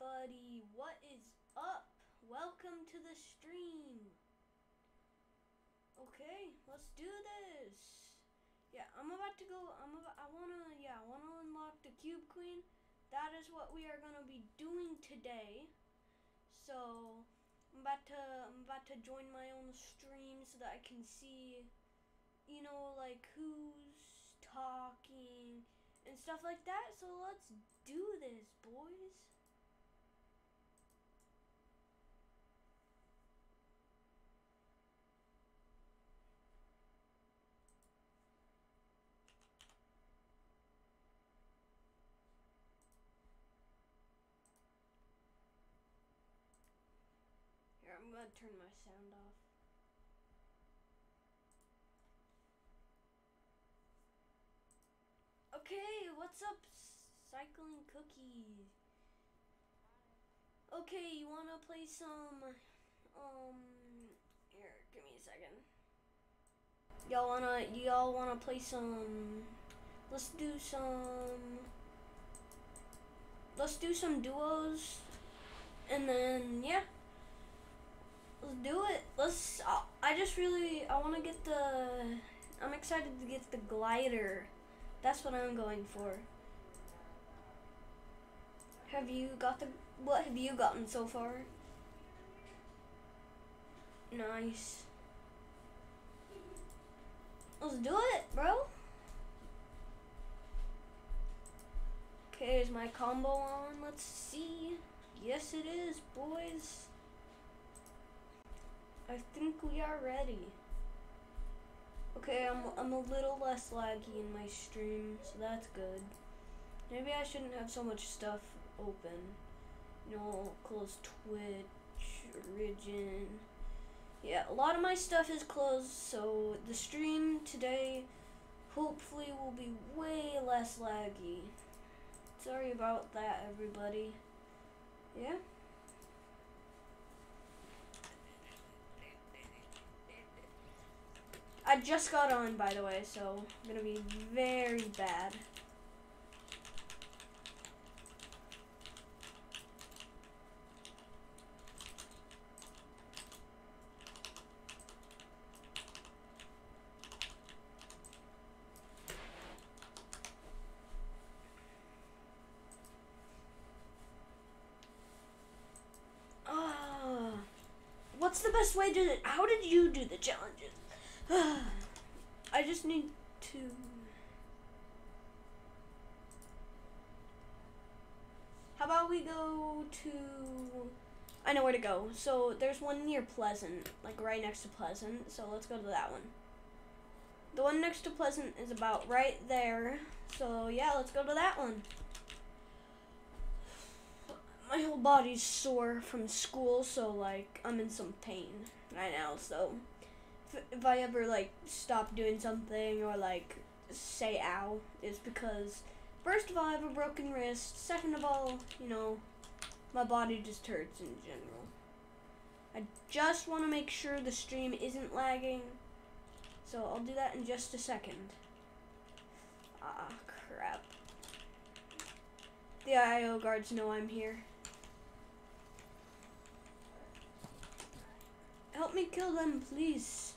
everybody. What is up? Welcome to the stream. Okay, let's do this. Yeah, I'm about to go. I'm about. I wanna. Yeah, I wanna unlock the Cube Queen. That is what we are gonna be doing today. So I'm about to. I'm about to join my own stream so that I can see. You know, like who's talking and stuff like that. So let's do this, boys. Here, I'm gonna turn my sound off. Okay, what's up, Cycling Cookie? Okay, you wanna play some, um, here, give me a second. Y'all wanna, y'all wanna play some, let's do some, let's do some duos, and then, yeah. Let's do it. Let's, uh, I just really, I wanna get the, I'm excited to get the glider. That's what I'm going for. Have you got the, what have you gotten so far? Nice. Let's do it, bro. Okay, is my combo on? Let's see. Yes, it is, boys. I think we are ready. Okay, I'm, I'm a little less laggy in my stream, so that's good. Maybe I shouldn't have so much stuff open. You know, close Twitch, Origin. Yeah, a lot of my stuff is closed, so the stream today hopefully will be way less laggy. Sorry about that, everybody. Yeah? I just got on, by the way, so I'm gonna be very bad. Ah, what's the best way to? How did you do the challenges? I just need to. How about we go to. I know where to go. So there's one near Pleasant, like right next to Pleasant. So let's go to that one. The one next to Pleasant is about right there. So yeah, let's go to that one. My whole body's sore from school, so like I'm in some pain right now. So if, I ever like stop doing something or like say ow, it's because first of all I have a broken wrist. Second of all, you know, my body just hurts in general. I just want to make sure the stream isn't lagging. So I'll do that in just a second. Ah, crap. The IO guards know I'm here. Help me kill them, please.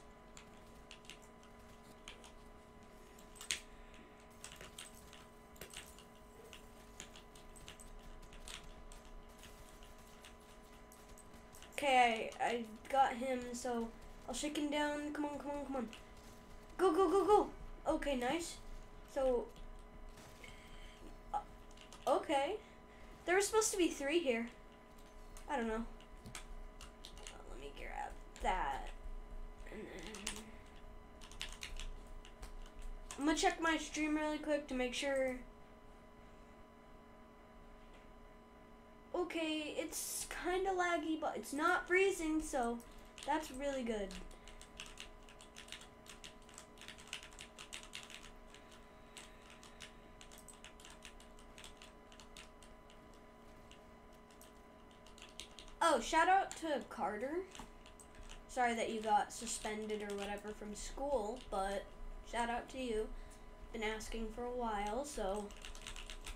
Okay, I, I got him, so I'll shake him down. Come on, come on, come on. Go, go, go, go. Okay, nice. So, uh, okay. There were supposed to be three here. I don't know. Uh, let me grab that. I'm gonna check my stream really quick to make sure. Okay, it's kind of laggy, but it's not freezing, so that's really good. Oh, shout out to Carter. Sorry that you got suspended or whatever from school, but shout out to you. Been asking for a while, so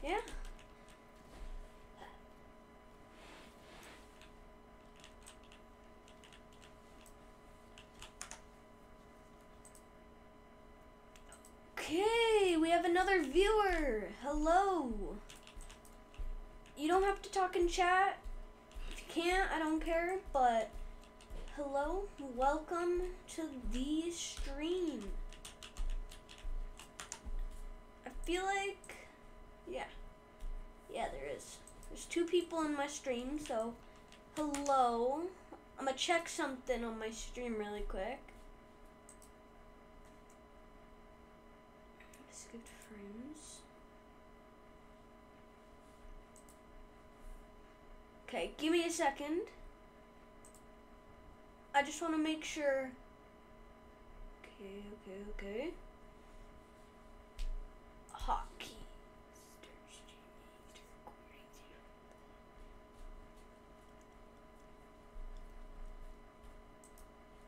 yeah. Another viewer. Hello. You don't have to talk in chat. If you can't, I don't care, but hello. Welcome to the stream. I feel like yeah. Yeah, there is. There's two people in my stream, so hello. I'm gonna check something on my stream really quick. Frames. Okay, give me a second. I just want to make sure. Okay, okay, okay. Hotkey.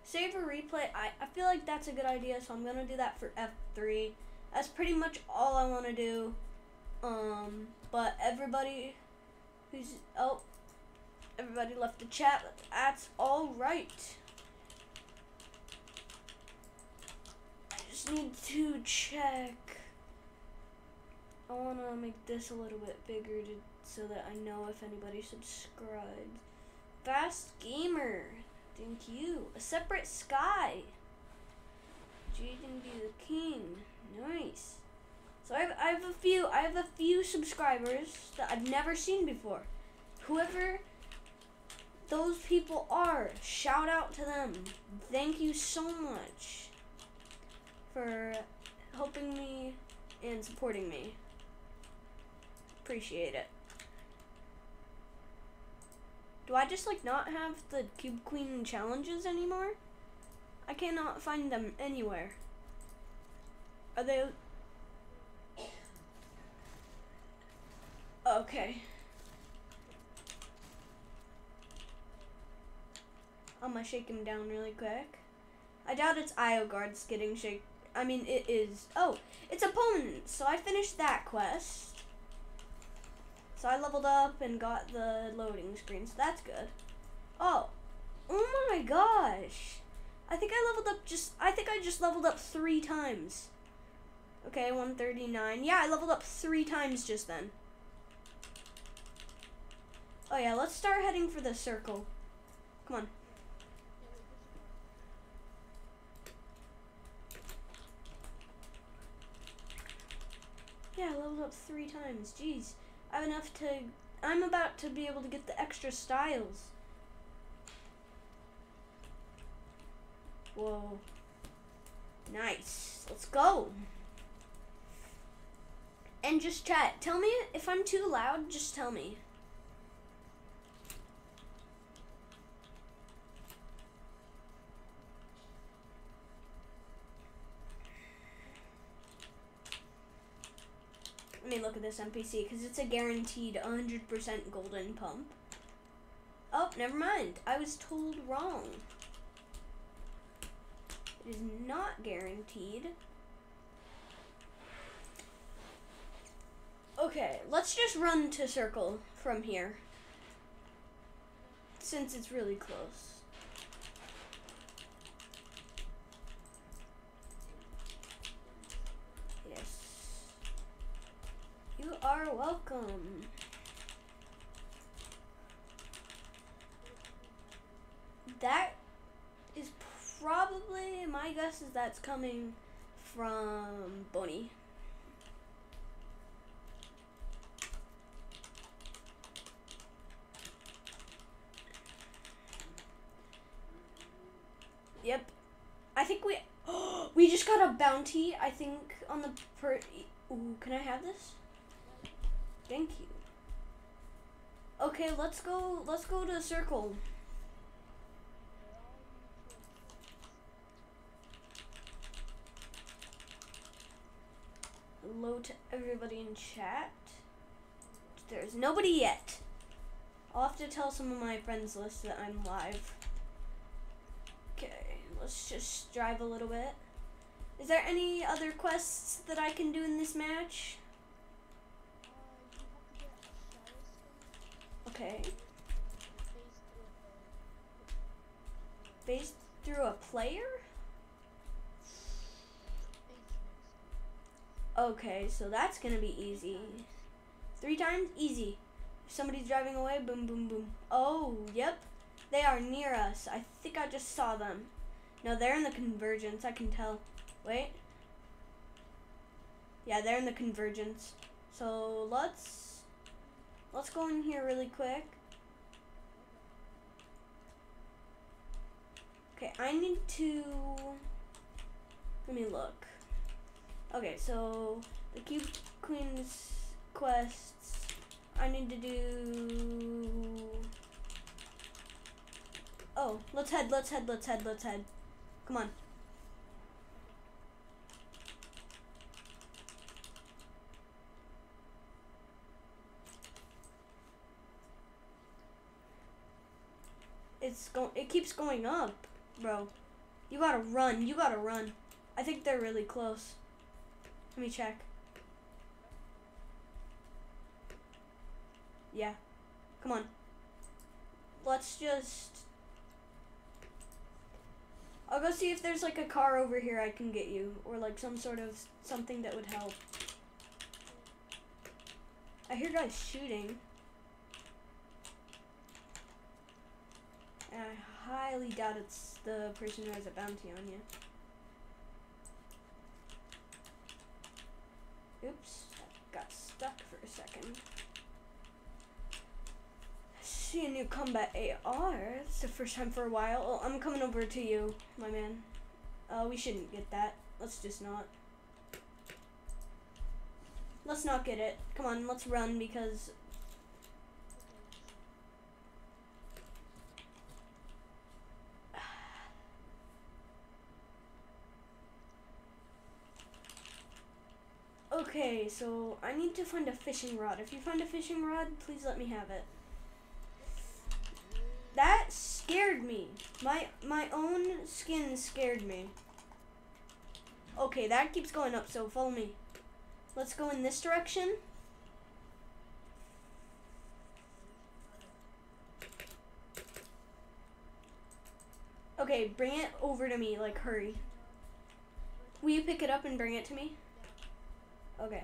Save or replay. I, I feel like that's a good idea, so I'm gonna do that for F3. That's pretty much all I want to do. Um, but everybody who's oh, everybody left the chat. That's all right. I just need to check. I want to make this a little bit bigger to, so that I know if anybody subscribed. Fast Gamer, thank you. A separate sky. Jaden be the king. Nice. So I have, I have a few I have a few subscribers that I've never seen before. Whoever those people are, shout out to them. Thank you so much for helping me and supporting me. Appreciate it. Do I just like not have the Cube Queen challenges anymore? I cannot find them anywhere. Are they? Okay. I'm gonna shake him down really quick. I doubt it's Guards getting shake. I mean, it is. Oh, it's opponents. So I finished that quest. So I leveled up and got the loading screen. So that's good. Oh, oh my gosh! I think I leveled up just. I think I just leveled up three times. Okay, 139. Yeah, I leveled up three times just then. Oh yeah, let's start heading for the circle. Come on. Yeah, I leveled up three times. Jeez. I have enough to... I'm about to be able to get the extra styles. Whoa. Nice. Let's go. And just chat. Tell me if I'm too loud, just tell me. Let me look at this NPC because it's a guaranteed 100% golden pump. Oh, never mind. I was told wrong. It is not guaranteed. Okay, let's just run to circle from here. Since it's really close. Yes. You are welcome. That is probably, my guess is that's coming from Bonnie. Yep. I think we we just got a bounty, I think, on the per Ooh, can I have this? Thank you. Okay, let's go let's go to the circle. Hello to everybody in chat. There's nobody yet. I'll have to tell some of my friends list that I'm live. Okay, let's just drive a little bit. Is there any other quests that I can do in this match? Okay. Based through a player? Okay, so that's gonna be easy. Three times? Easy. If somebody's driving away, boom, boom, boom. Oh, yep. They are near us. I think I just saw them. No, they're in the convergence, I can tell. Wait. Yeah, they're in the convergence. So let's let's go in here really quick. Okay, I need to let me look. Okay, so the Cube Queen's quests I need to do Oh, let's head, let's head, let's head, let's head. Come on. It's go it keeps going up, bro. You gotta run, you gotta run. I think they're really close. Let me check. Yeah. Come on. Let's just I'll go see if there's like a car over here I can get you or like some sort of something that would help. I hear guys shooting. And I highly doubt it's the person who has a bounty on you. Oops, got stuck for a second. I See a new combat AR. It's the first time for a while. Oh, I'm coming over to you, my man. Uh, we shouldn't get that. Let's just not. Let's not get it. Come on, let's run because Okay, so I need to find a fishing rod. If you find a fishing rod, please let me have it. That scared me. My my own skin scared me. Okay, that keeps going up, so follow me. Let's go in this direction. Okay, bring it over to me, like hurry. Will you pick it up and bring it to me? Okay.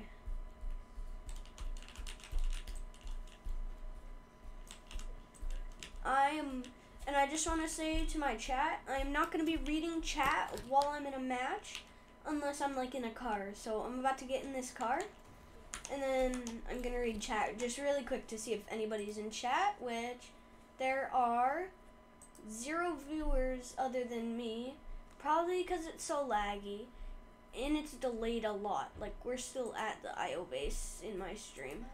I am, and I just want to say to my chat, I am not going to be reading chat while I'm in a match, unless I'm like in a car. So I'm about to get in this car, and then I'm going to read chat just really quick to see if anybody's in chat, which there are zero viewers other than me, probably because it's so laggy and it's delayed a lot. Like we're still at the IO base in my stream.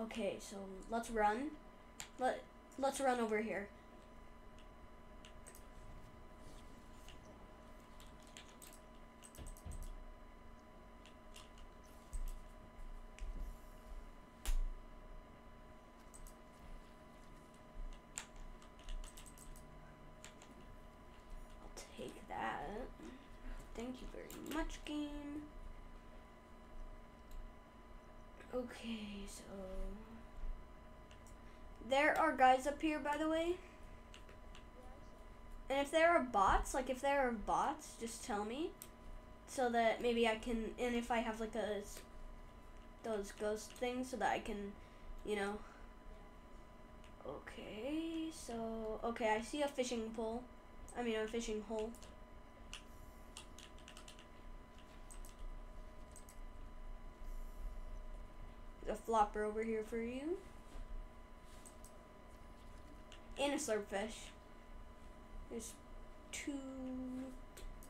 Okay, so let's run. Let let's run over here. much game. Okay, so there are guys up here, by the way. And if there are bots, like if there are bots, just tell me, so that maybe I can. And if I have like a those ghost things, so that I can, you know. Okay, so okay, I see a fishing pole. I mean a fishing hole. Flopper over here for you. And a slurpfish. There's two.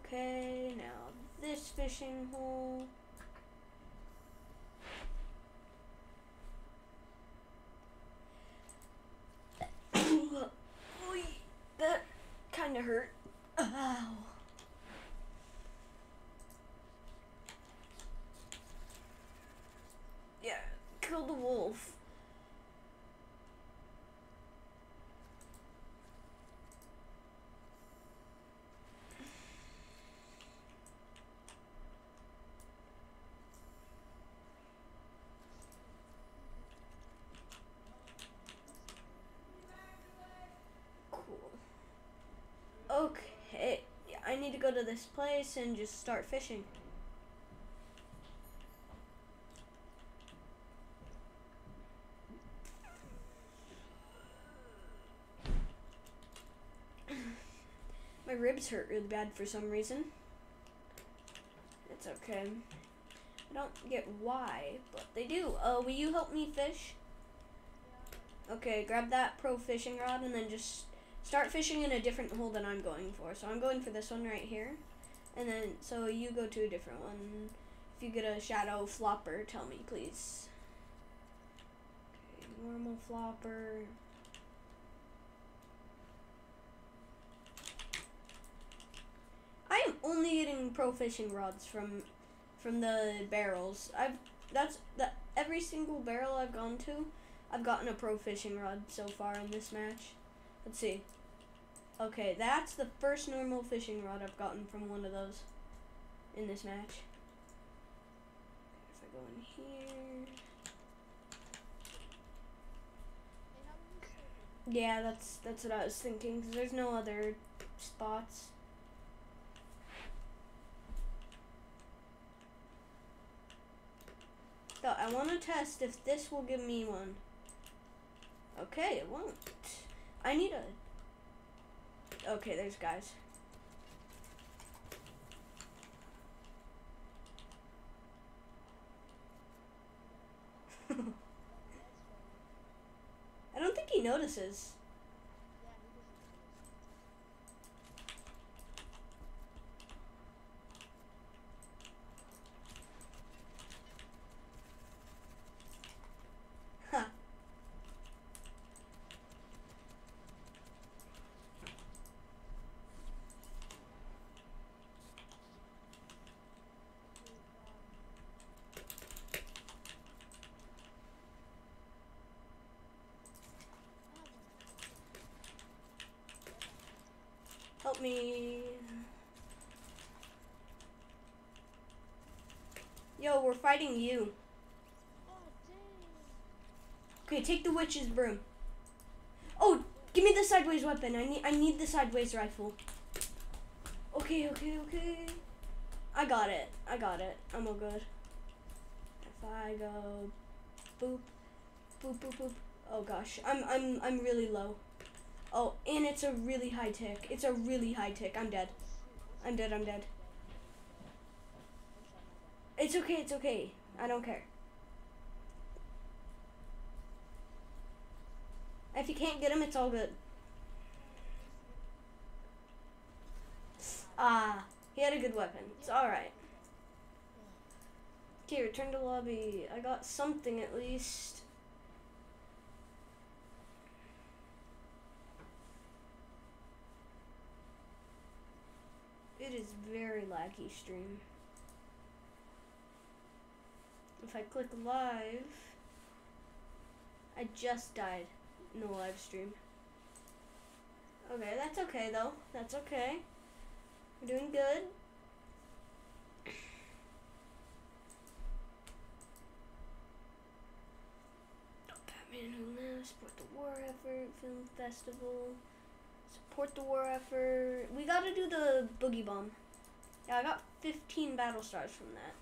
Okay, now this fishing hole. that kind of hurt. Ow. kill the wolf. Cool. Okay. Yeah, I need to go to this place and just start fishing. My ribs hurt really bad for some reason. It's okay. I don't get why, but they do. Uh, will you help me fish? Okay, grab that pro fishing rod and then just start fishing in a different hole than I'm going for. So I'm going for this one right here. And then, so you go to a different one. If you get a shadow flopper, tell me, please. Okay, normal flopper. I am only getting pro fishing rods from from the barrels. I've that's that every single barrel I've gone to, I've gotten a pro fishing rod so far in this match. Let's see. Okay, that's the first normal fishing rod I've gotten from one of those in this match. If I go in here. Yeah, that's that's what I was thinking. Cause there's no other spots. So I want to test if this will give me one. Okay, it won't. I need a... Okay, there's guys. I don't think he notices. Help me. Yo, we're fighting you. Okay, take the witch's broom. Oh, give me the sideways weapon. I need I need the sideways rifle. Okay, okay, okay. I got it. I got it. I'm all good. If I go boop boop boop boop. Oh gosh. I'm I'm I'm really low. Oh, and it's a really high tick. It's a really high tick. I'm dead. I'm dead. I'm dead. It's okay. It's okay. I don't care. If you can't get him, it's all good. Ah, he had a good weapon. It's alright. Okay, return to lobby. I got something at least. It is very laggy stream. If I click live, I just died in the live stream. Okay, that's okay though. That's okay. We're doing good. Batman Who Laughs, support the war effort, film festival, support the war effort. We gotta do the boogie bomb. Yeah, I got 15 battle stars from that.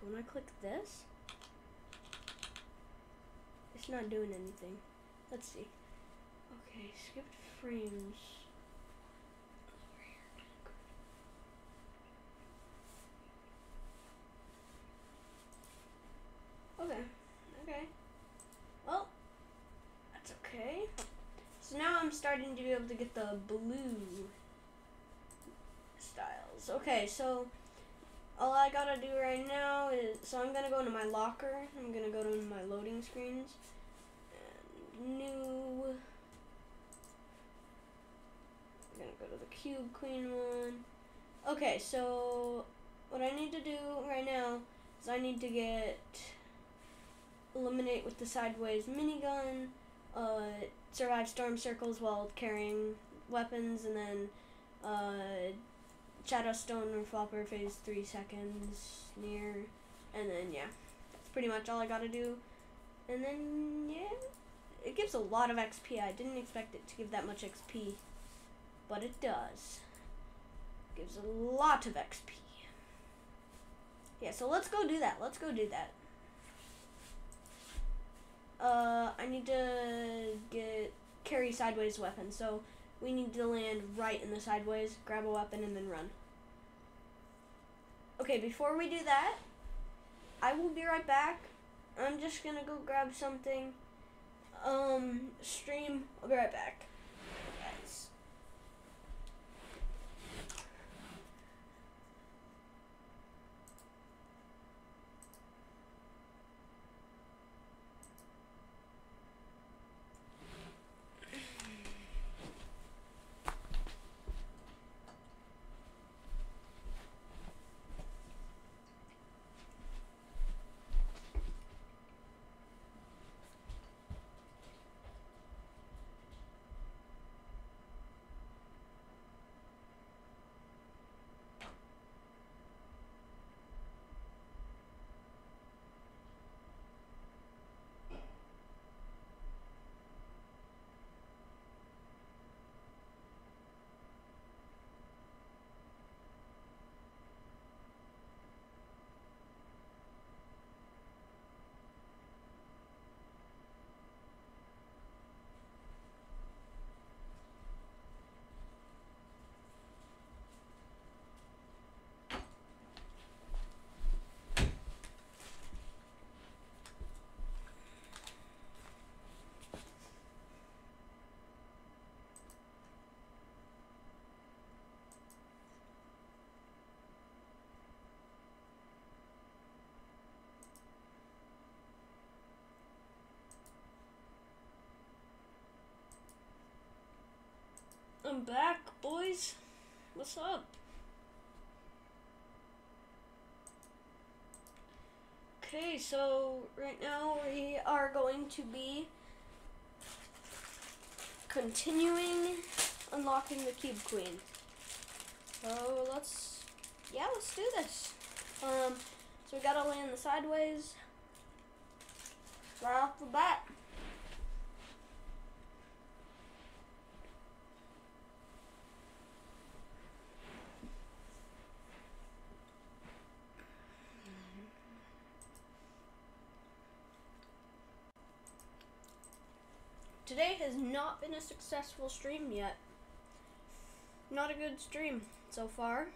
So when I click this, it's not doing anything. Let's see. Okay, skipped frames. Okay, okay. Well, that's okay. So now I'm starting to be able to get the blue styles. Okay, so all I gotta do right now is so I'm gonna go into my locker. I'm gonna go to my loading screens. And new. I'm gonna go to the cube queen one. Okay, so what I need to do right now is I need to get eliminate with the sideways minigun, uh, survive storm circles while carrying weapons, and then uh, Shadowstone or Flopper phase three seconds near, And then yeah, that's pretty much all I gotta do. And then yeah, it gives a lot of XP. I didn't expect it to give that much XP, but it does. gives a lot of XP. Yeah, so let's go do that. Let's go do that. Uh, I need to get carry sideways weapon. So we need to land right in the sideways, grab a weapon, and then run. Okay, before we do that, I will be right back. I'm just gonna go grab something. Um, stream. I'll be right back. I'm back, boys. What's up? Okay, so right now we are going to be continuing unlocking the Cube Queen. So let's, yeah, let's do this. Um, so we gotta land the sideways right off the bat. Today has not been a successful stream yet. Not a good stream so far.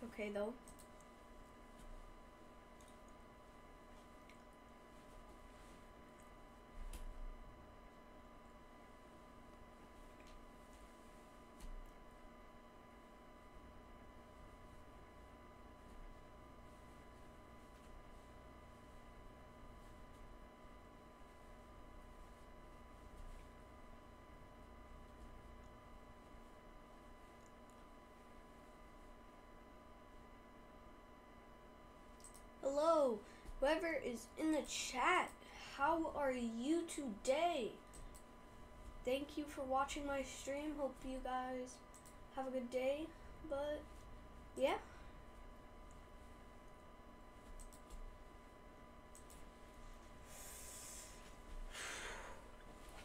It's okay though. Hello, whoever is in the chat, how are you today? Thank you for watching my stream. Hope you guys have a good day. But, yeah.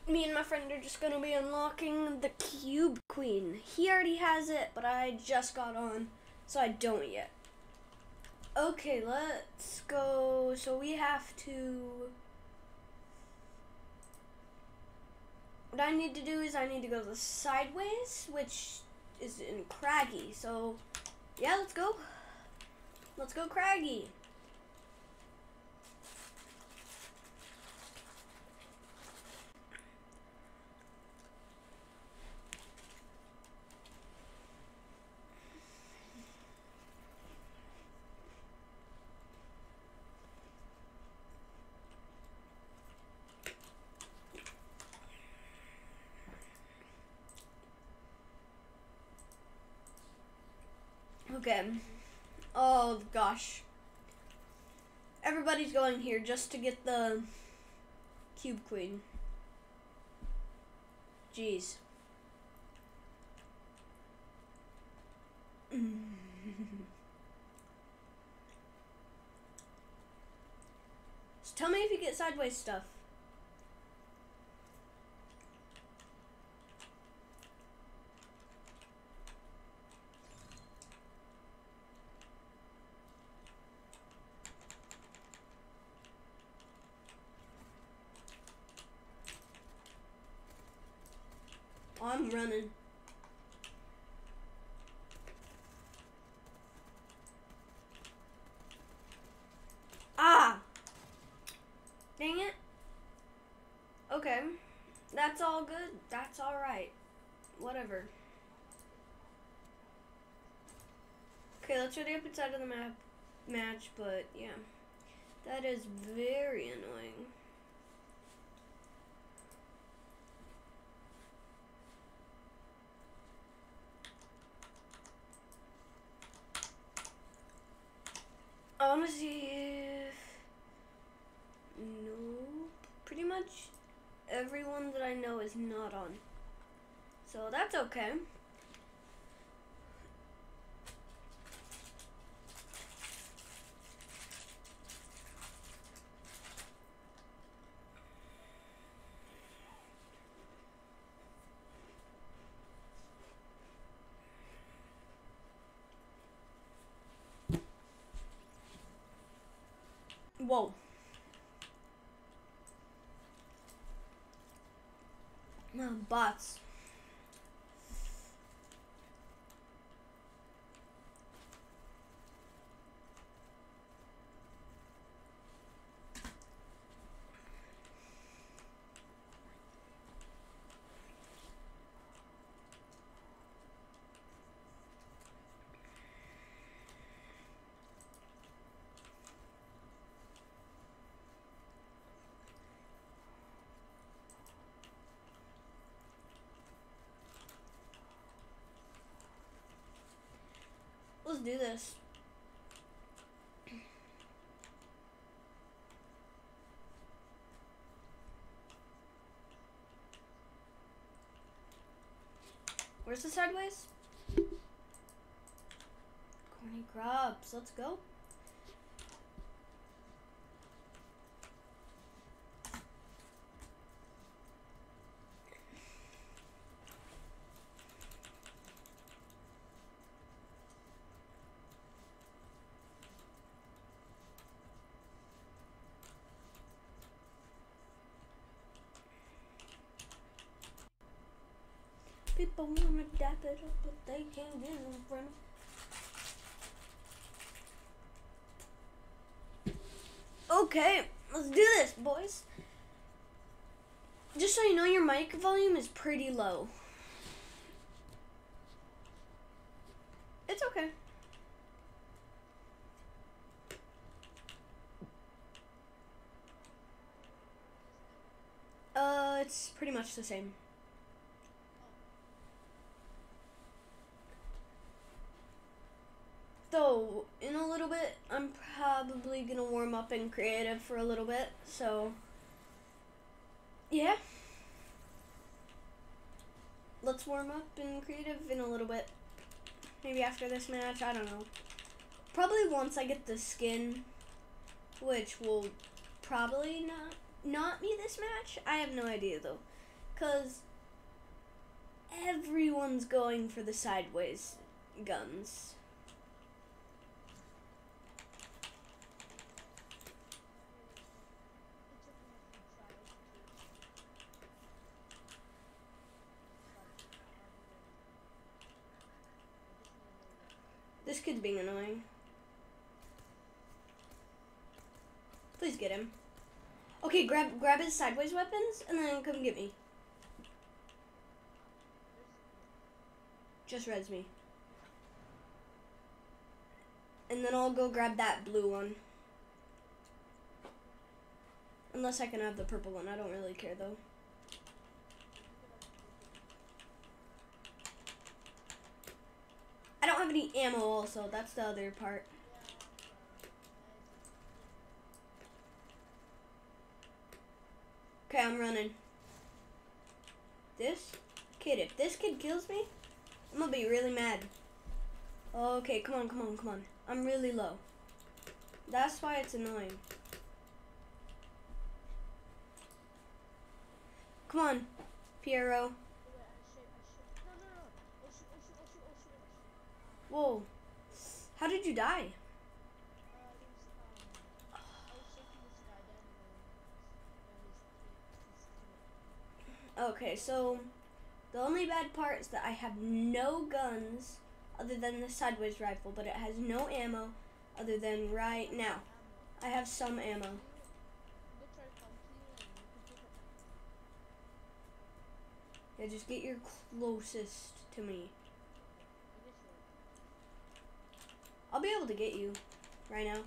Me and my friend are just gonna be unlocking the Cube Queen. He already has it, but I just got on, so I don't yet. Okay, let's go. So we have to. What I need to do is I need to go the sideways, which is in Craggy. So, yeah, let's go. Let's go Craggy. Okay. Oh gosh. Everybody's going here just to get the Cube Queen. Jeez. Tell me if you get sideways stuff. I'm running. Ah! Dang it. Okay. That's all good. That's alright. Whatever. Okay, let's ready up inside of the map match, but yeah. That is very annoying. I want to see if. Nope. Pretty much everyone that I know is not on. So that's okay. Whoa. No, bots. Do this. Where's the sideways? Corny Crops. Let's go. People up, but they can't get in front Okay, let's do this, boys. Just so you know, your mic volume is pretty low. It's okay. Uh, it's pretty much the same. So, in a little bit, I'm probably gonna warm up in creative for a little bit. So, yeah. Let's warm up in creative in a little bit. Maybe after this match, I don't know. Probably once I get the skin, which will probably not not be this match. I have no idea though, cause everyone's going for the sideways guns. Kid's being annoying. Please get him. Okay, grab grab his sideways weapons and then come get me. Just res me. And then I'll go grab that blue one. Unless I can have the purple one. I don't really care though. any ammo also. That's the other part. Okay, I'm running. This kid, if this kid kills me, I'm gonna be really mad. Okay, come on, come on, come on. I'm really low. That's why it's annoying. Come on, Piero. Whoa. How did you die? Okay, so the only bad part is that I have no guns other than the sideways rifle, but it has no ammo other than right now. I have some ammo. Yeah, just get your closest to me. I guess you're I'll be able to get you right now.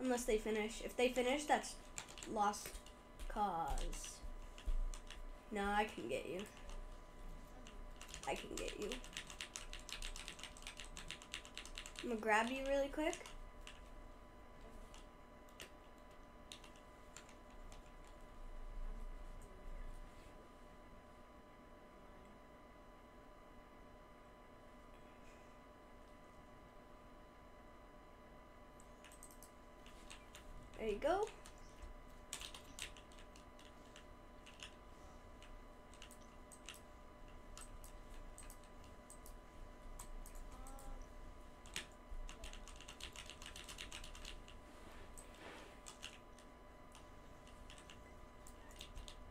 Unless they finish. If they finish, that's lost cause. No, I can get you. I can get you. I'm gonna grab you really quick. You go.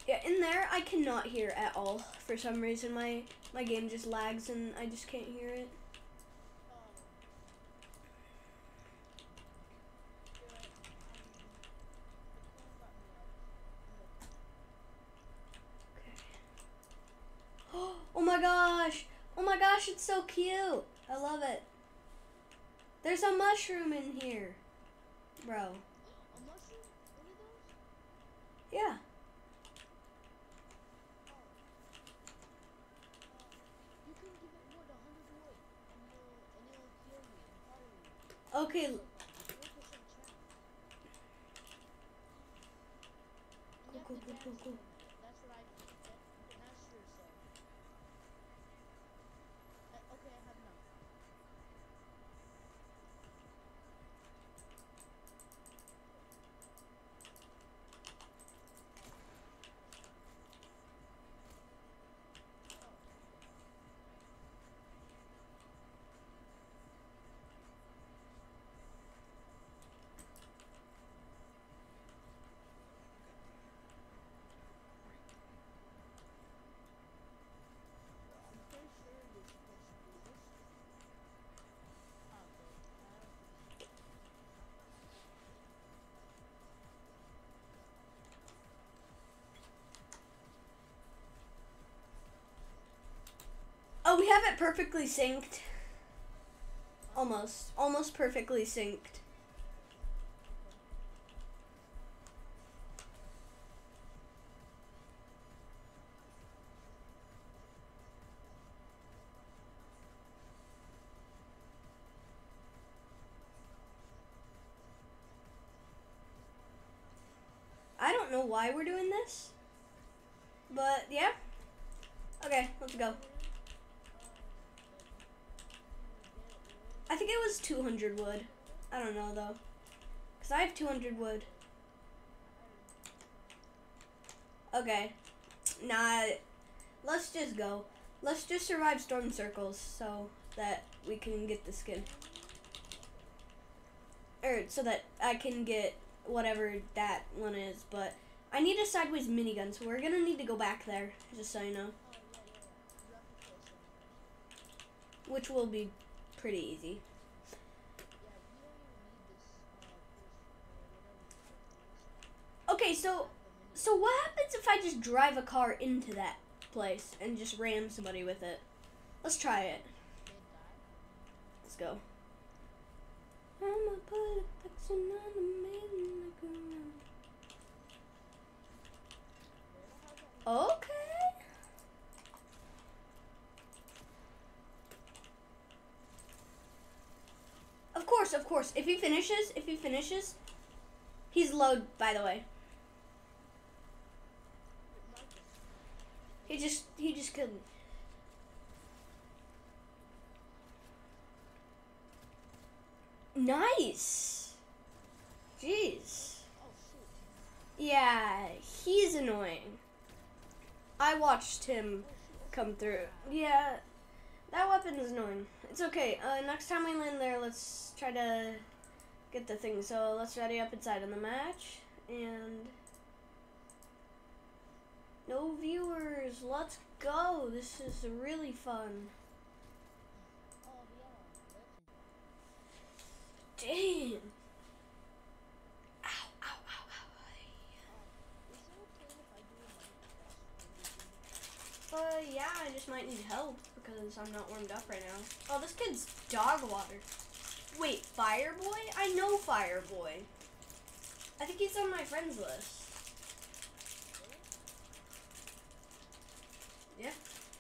Yeah, in there I cannot hear at all. For some reason my my game just lags and I just can't hear it. Oh my gosh! Oh my gosh, it's so cute! I love it. There's a mushroom in here. Bro. Yeah. You can give it wood, a have it perfectly synced. Almost. Almost perfectly synced. I don't know why we're doing this. But yeah. Okay, let's go. I think it was 200 wood. I don't know though. Because I have 200 wood. Okay. Nah, let's just go. Let's just survive storm circles so that we can get the skin. Or so that I can get whatever that one is. But I need a sideways minigun, so we're gonna need to go back there, just so you know. Which will be pretty easy. Yeah, we don't even need this, uh, push, or whatever the fuck it is. Okay, so The mini- So what happens if I just drive a car into that place and just ram somebody with it? Let's try it. Let's go. Okay. Of course, of course. If he finishes, if he finishes, he's low. By the way, he just he just me. Nice. Jeez. Yeah, he's annoying. I watched him come through. Yeah, that weapon is annoying. It's okay. Uh, next time we land there, let's try to get the thing. So let's ready up inside on the match and no viewers. Let's go. This is really fun. Yeah. Damn. Ow, ow, ow, ow. Uh, yeah, I just might need help because I'm not warmed up right now. Oh, this kid's dog water. Wait, Fireboy? I know Fireboy. I think he's on my friends list. Yeah.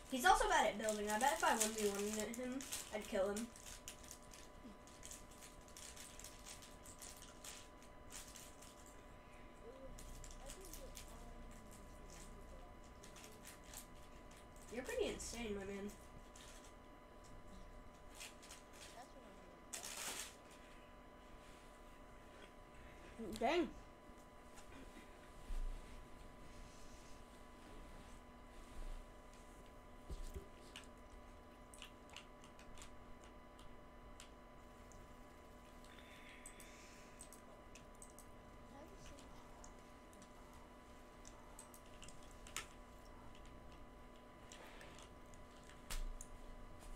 He's also bad at building. I bet if I 1v1 him, I'd kill him. You're pretty insane, my man. Dang. I haven't seen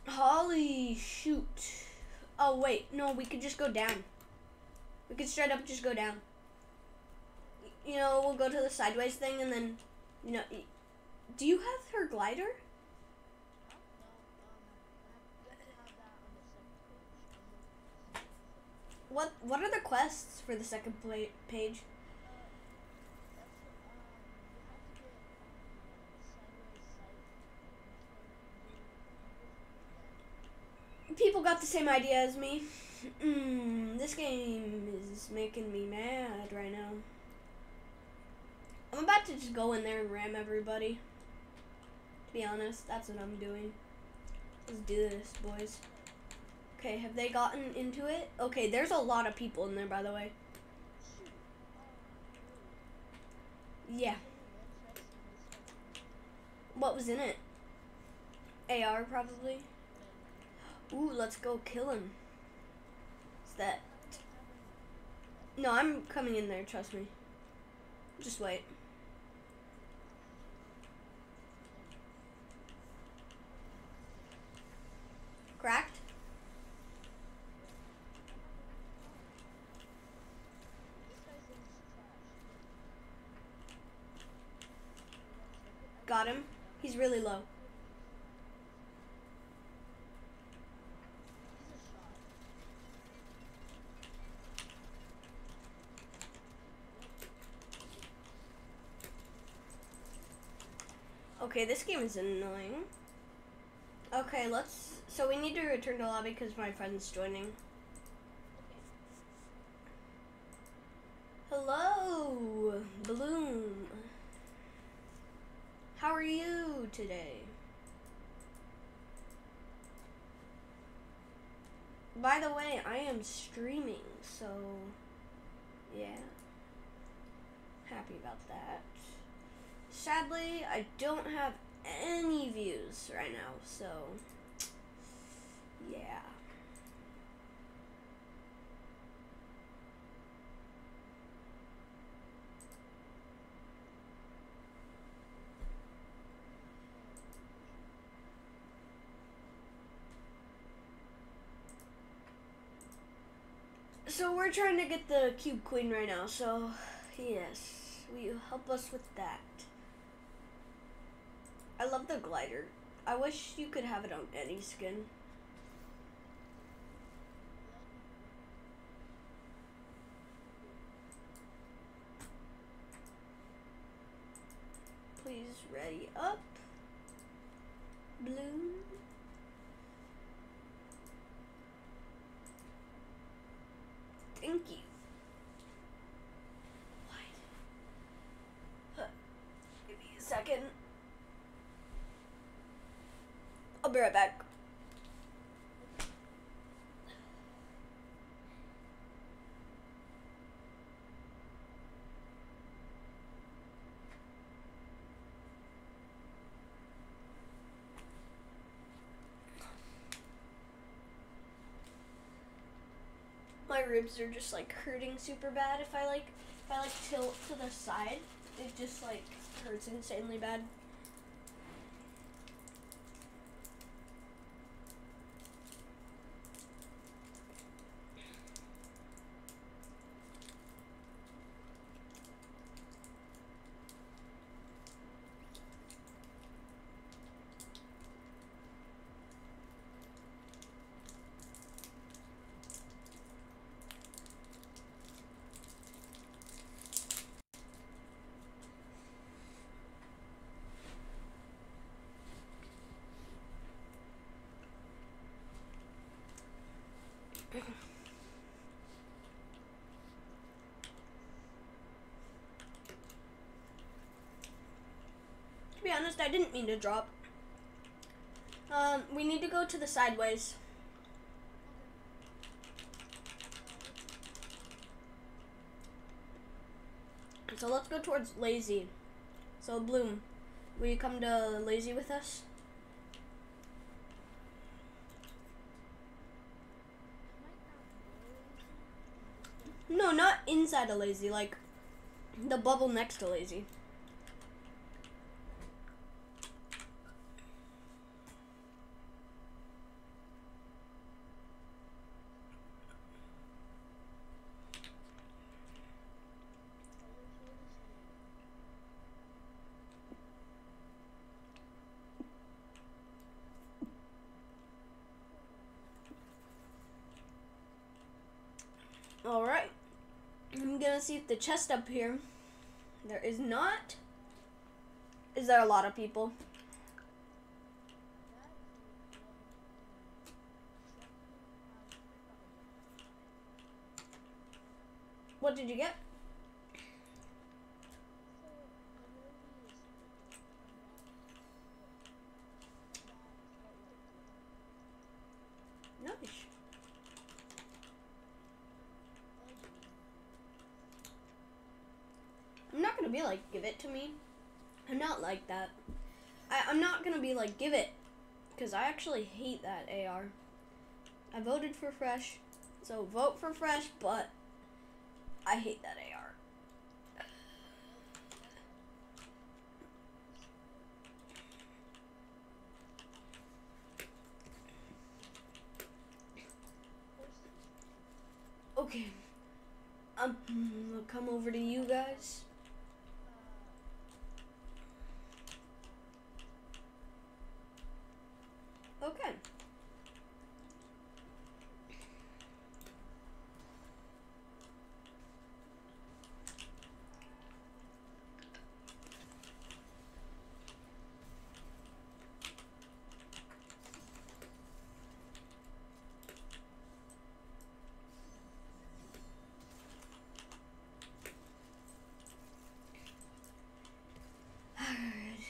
Holy shoot. Oh, wait. No, we could just go down. We could straight up just go down. You know, we'll go to the sideways thing and then, you know. Do you have her glider? What What are the quests for the second page? People got the same idea as me. Mm, this game is making me mad right now. I'm about to just go in there and ram everybody. To be honest, that's what I'm doing. Let's do this, boys. Okay, have they gotten into it? Okay, there's a lot of people in there, by the way. Yeah. What was in it? AR, probably. Ooh, let's go kill him. That. No, I'm coming in there, trust me. Just wait. Cracked? Got him. He's really low. Okay, this game is annoying. Okay, let's. So we need to return to lobby because my friend's joining. Hello, Bloom. How are you today? By the way, I am streaming, so yeah. Happy about that. Sadly, I don't have any views right now, so yeah. So we're trying to get the cube queen right now, so yes, will you help us with that? I love the glider. I wish you could have it on any skin. I'll be right back. my ribs are just like hurting super bad. If I like if I like tilt to the side, it just like hurts insanely bad. Didn't mean to drop. Um, we need to go to the sideways. So let's go towards lazy. So Bloom, will you come to lazy with us? No, not inside a lazy, like the bubble next to lazy. All right. Gonna see if the chest up here. There is not. Is there a lot of people? What did you get? Nice. I'm not gonna be like, give it to me. I'm not like that. I, I'm not gonna be like, give it. Because I actually hate that AR. I voted for Fresh. So vote for Fresh, but I hate that AR. Okay. Um, I'll come over to you guys. Okay.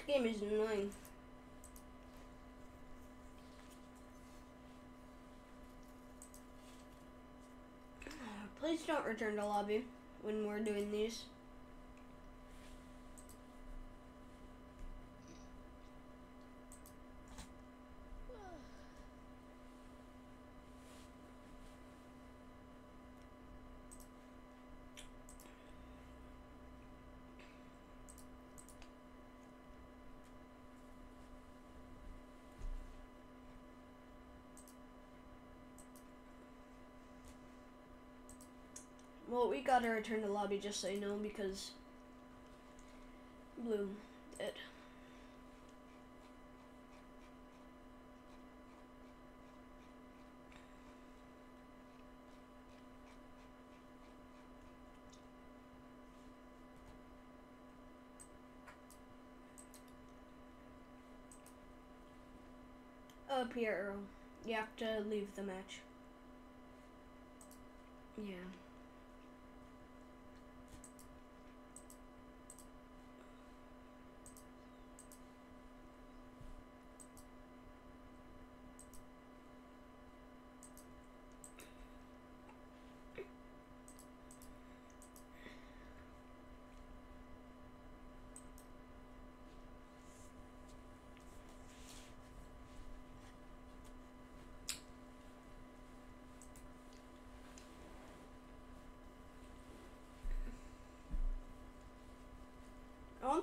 This game is annoying. Please don't return to lobby when we're doing these. Well, we gotta return to lobby just so you know because Blue did. Up here, you have to leave the match. Yeah.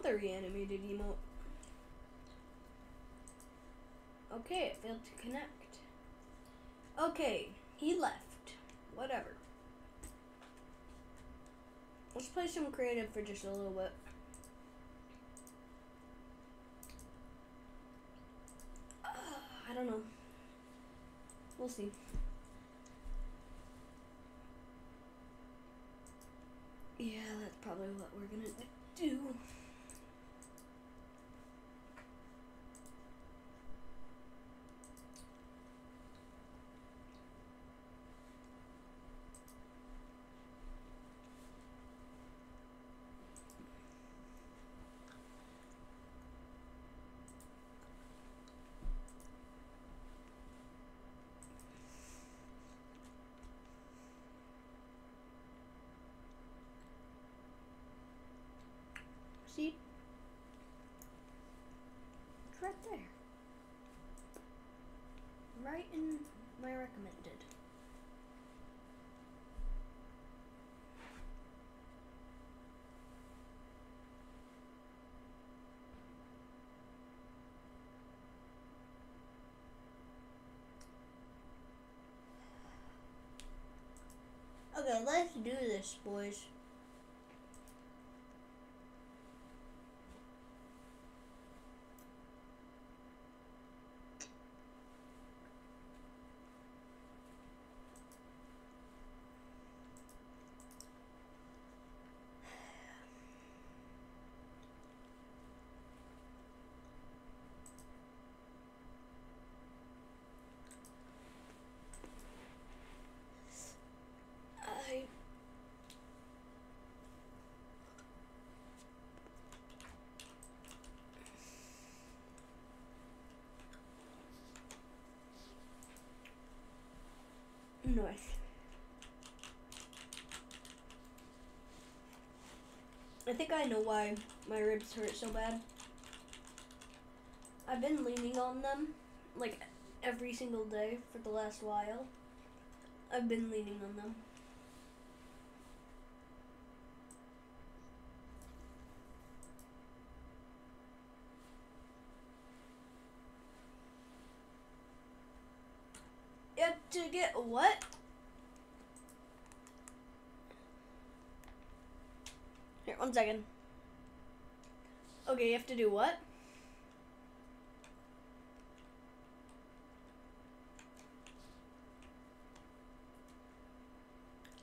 Want the reanimated emote. Okay, it failed to connect. Okay, he left. Whatever. Let's play some creative for just a little bit. Uh, I don't know. We'll see. Yeah, that's probably what we're gonna do. See? It's right there. Right in my recommended. Okay, let's do this, boys. I Nice. I think I know why my ribs hurt so bad. I've been leaning on them like every single day for the last while. I've been leaning on them. You to get what? Here, one second. Okay, you have to do what?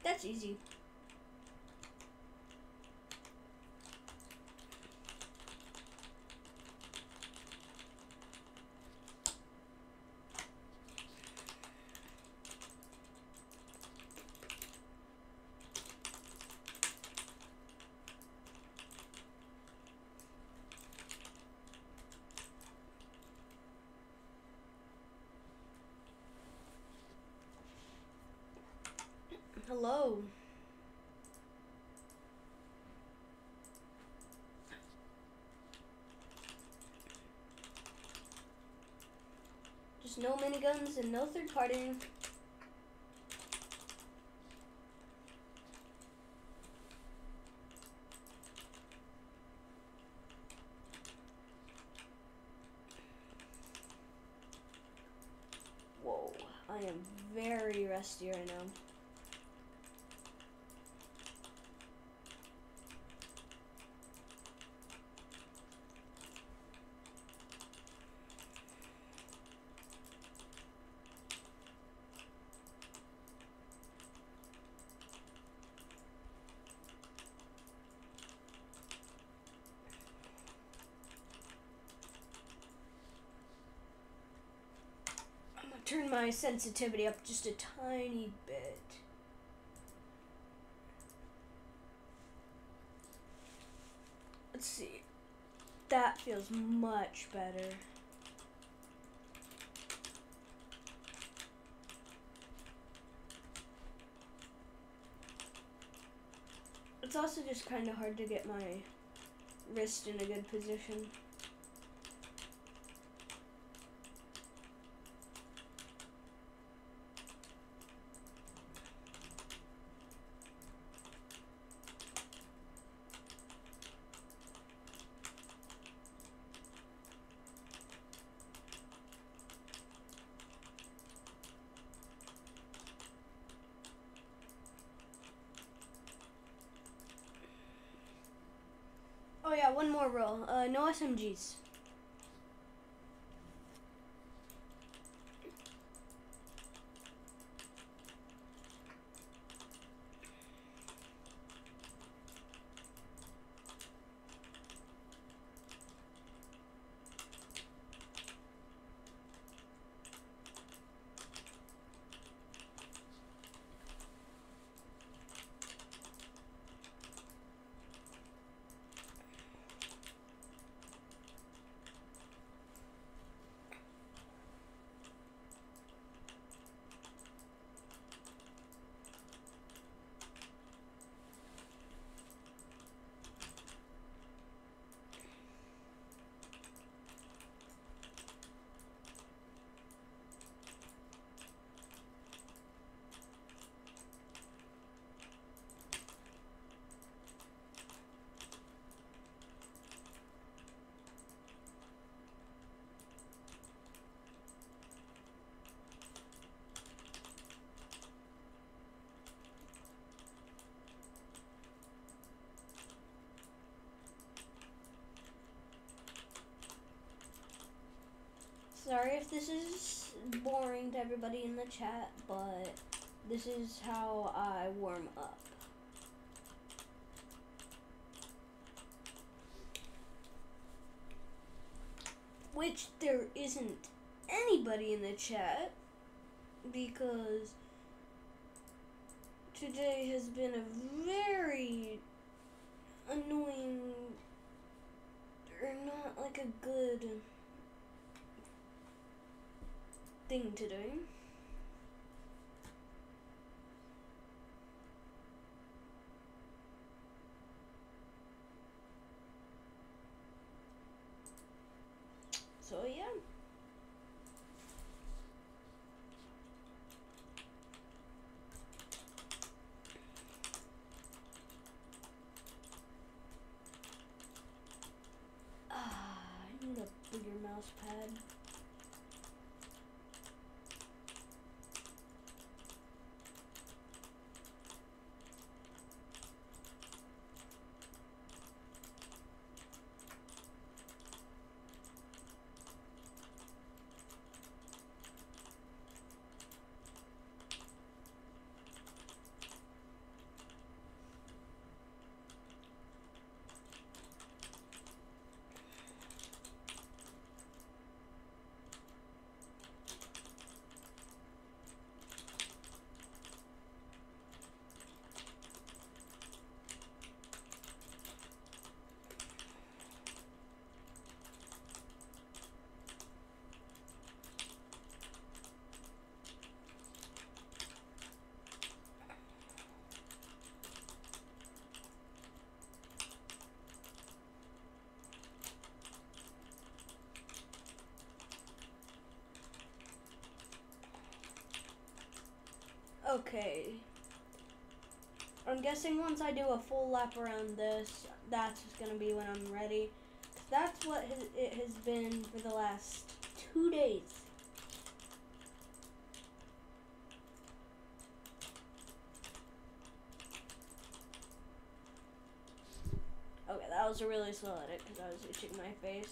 That's easy. Hello. Just miniguns and no third party. Whoa, I am very rusty right now. I'm gonna turn my sensitivity up just a tiny bit. Let's see. That feels much better. It's also just kind of hard to get my wrist in a good position. yeah, one more rule. Uh, Uh, no SMGs. Sorry if this is boring to everybody in the chat, but this is how I warm up. Which there isn't anybody in the chat because today has been a very annoying or not like a good thing to do. So yeah. Ah, I need a bigger mouse pad. Okay. I'm guessing once I do a full lap around this, that's just gonna be when I'm ready. That's what it has been for the last two days. Okay, that was a really slow edit because I was itching my face.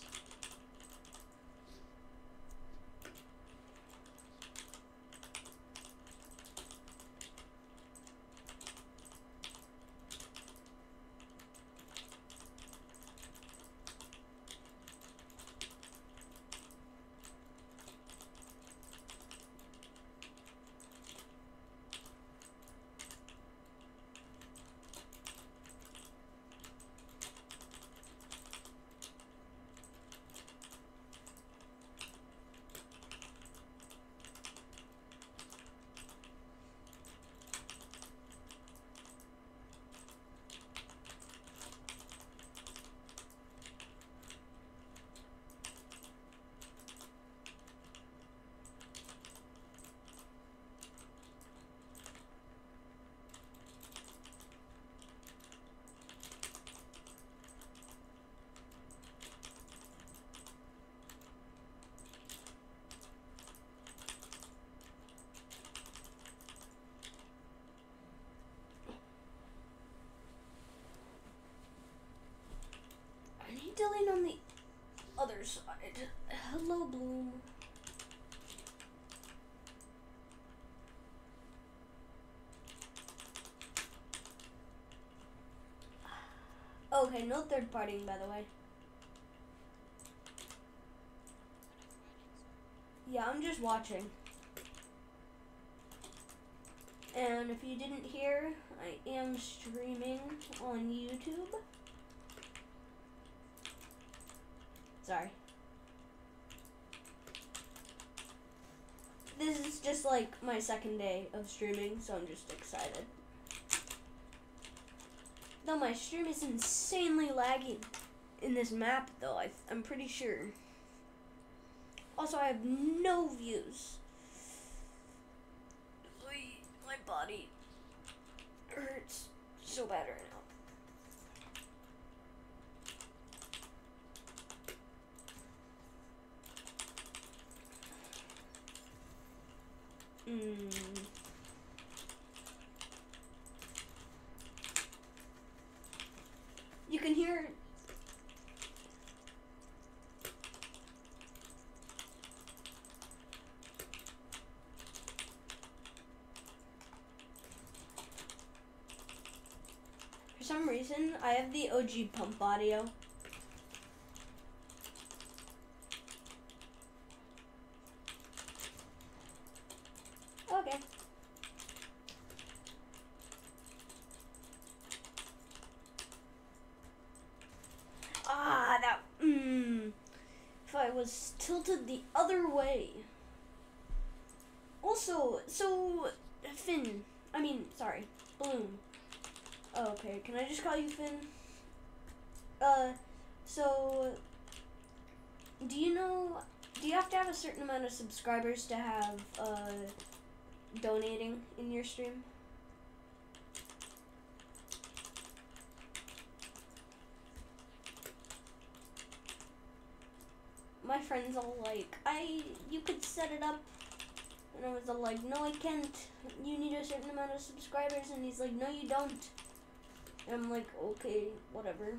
Side. Uh, hello, Bloom. Okay, no third partying, by the way. Yeah, I'm just watching. And if you didn't hear, I am streaming on YouTube. Sorry. This is just like my second day of streaming, so I'm just excited. Though my stream is insanely laggy in this map, though, I, I'm pretty sure. Also, I have no views. Oy, My body hurts so bad right now. Mm. You can hear For some reason, I have the OG pump audio. Okay. Ah, that. Mmm. If I was tilted the other way. Also, so. Finn. I mean, sorry. Bloom. Oh, okay, can I just call you Finn? Uh, so, do you know, do you have to have a certain amount of subscribers to have, uh, donating in your stream? My friends all like, I, you could set it up and I was all like, no, I can't. You need a certain amount of subscribers. And he's like, no, you don't. And I'm like, okay, whatever.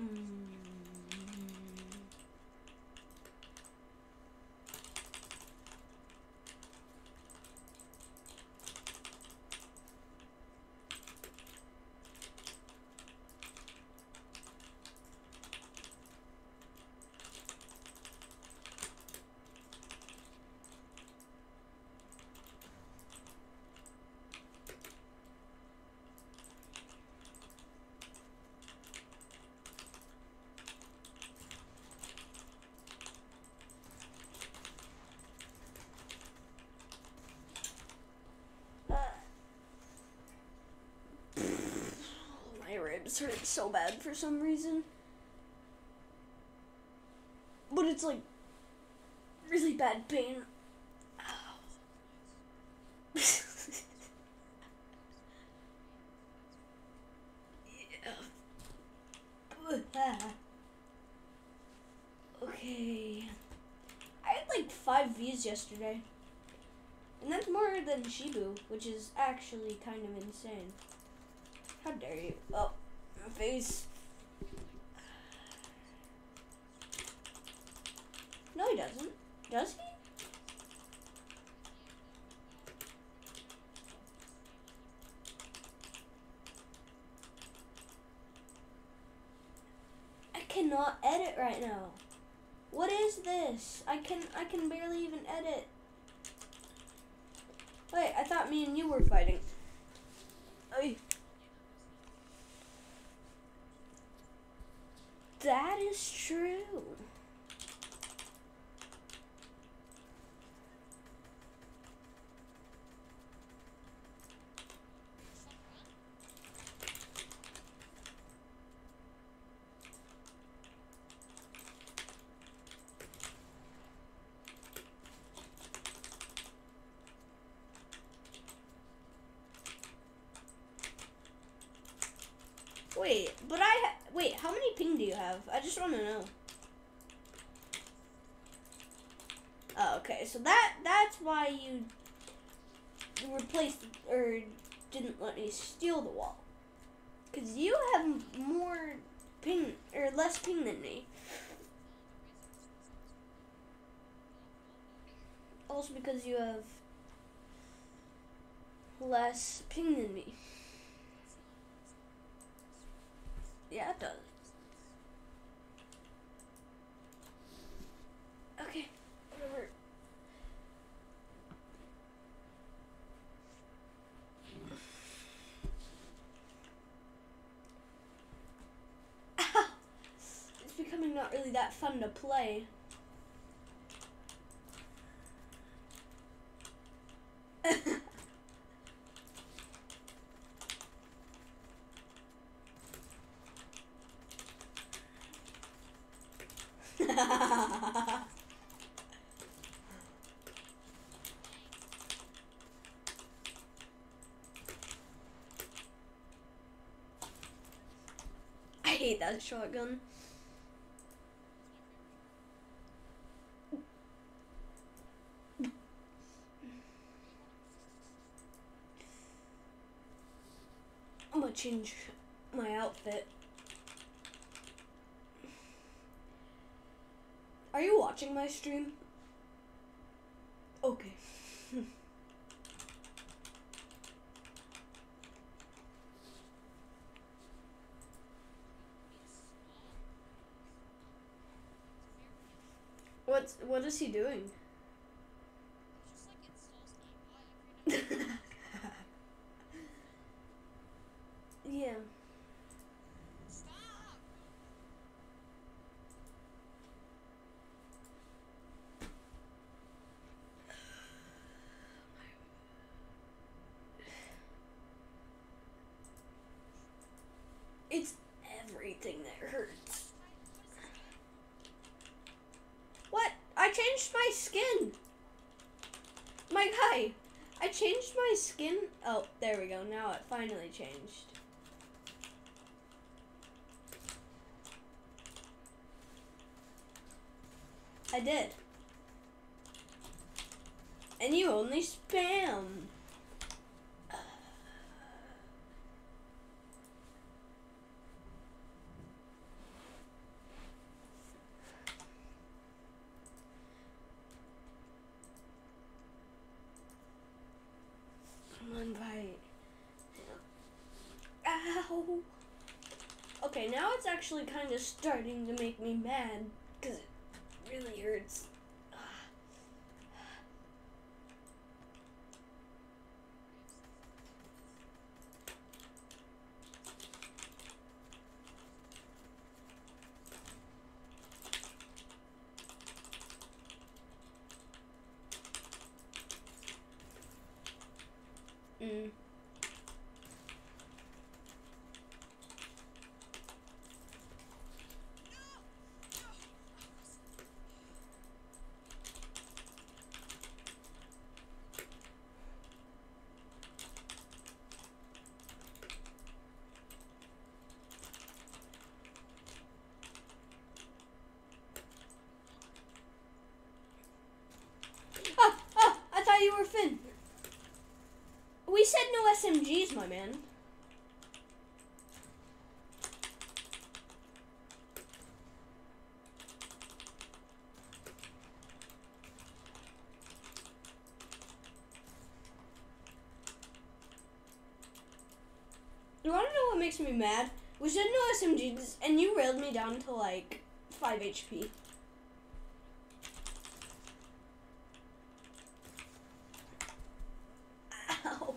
Mm. Uh, my ribs hurt so bad for some reason. But it's like really bad pain. Okay. I had like five views yesterday. And that's more than Shibu, which is actually kind of insane. How dare you? Oh, face. No, he doesn't. Does he? I cannot edit right now. What is this? I can I can barely even edit. Wait, I thought me and you were fighting. Ay. That is true. Wait, but I ha- wait. How many ping do you have? I just want to know. Oh, okay. So that that's why you replaced or didn't let me steal the wall. Cause you have more ping or less ping than me. Also because you have less ping than me. Yeah, it does. Okay, whatever. Ow! It's becoming not really that fun to play. I hate that shotgun. I'm gonna change my outfit. Are you watching my stream? Okay. What's what is he doing? Just like it stalls nearby every now yeah. Stop! It's everything that hurts. What? I changed my skin. My guy. I changed my skin. Oh, there we go. Now it finally changed. I did. And you only spam. Come on, bite. Ow. Okay, now it's actually kind of starting to make me mad because it really hurts. Mm. Ah, ah, I thought you were Finn. We said SMGs, my man. You wanna know what makes me mad? We said no SMGs, and you railed me down to like 5 HP. Ow.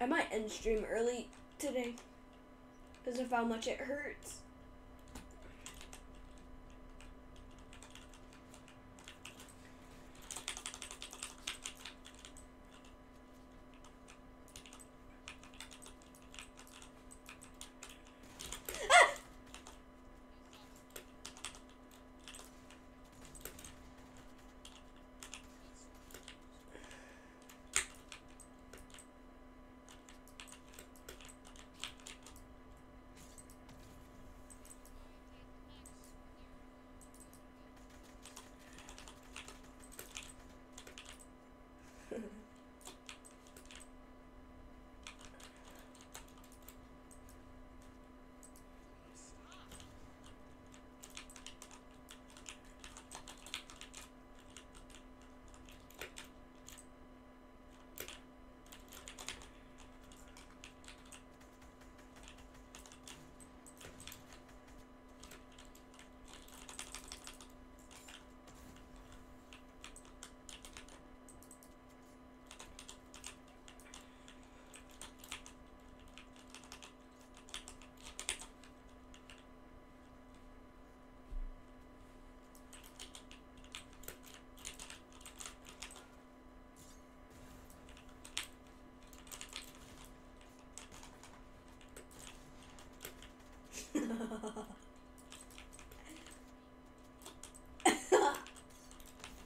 I might end stream early today because of how much it hurts.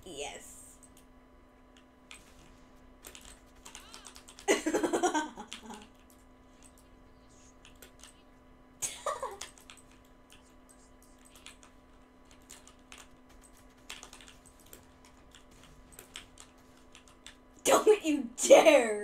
yes. Don't you dare!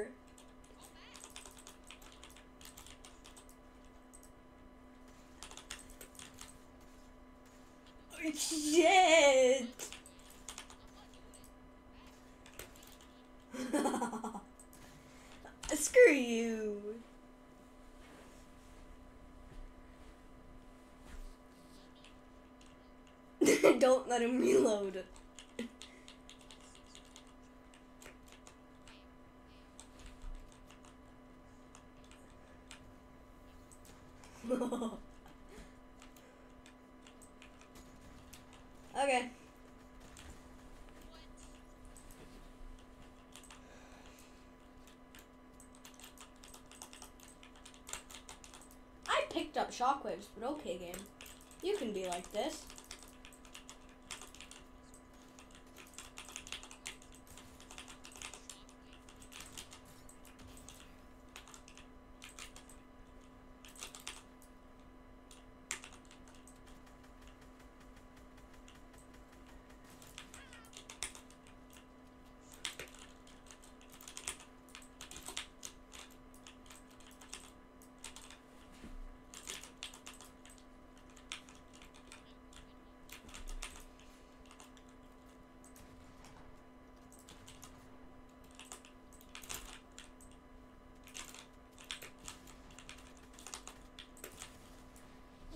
Shockwaves, but okay, game. You can be like this.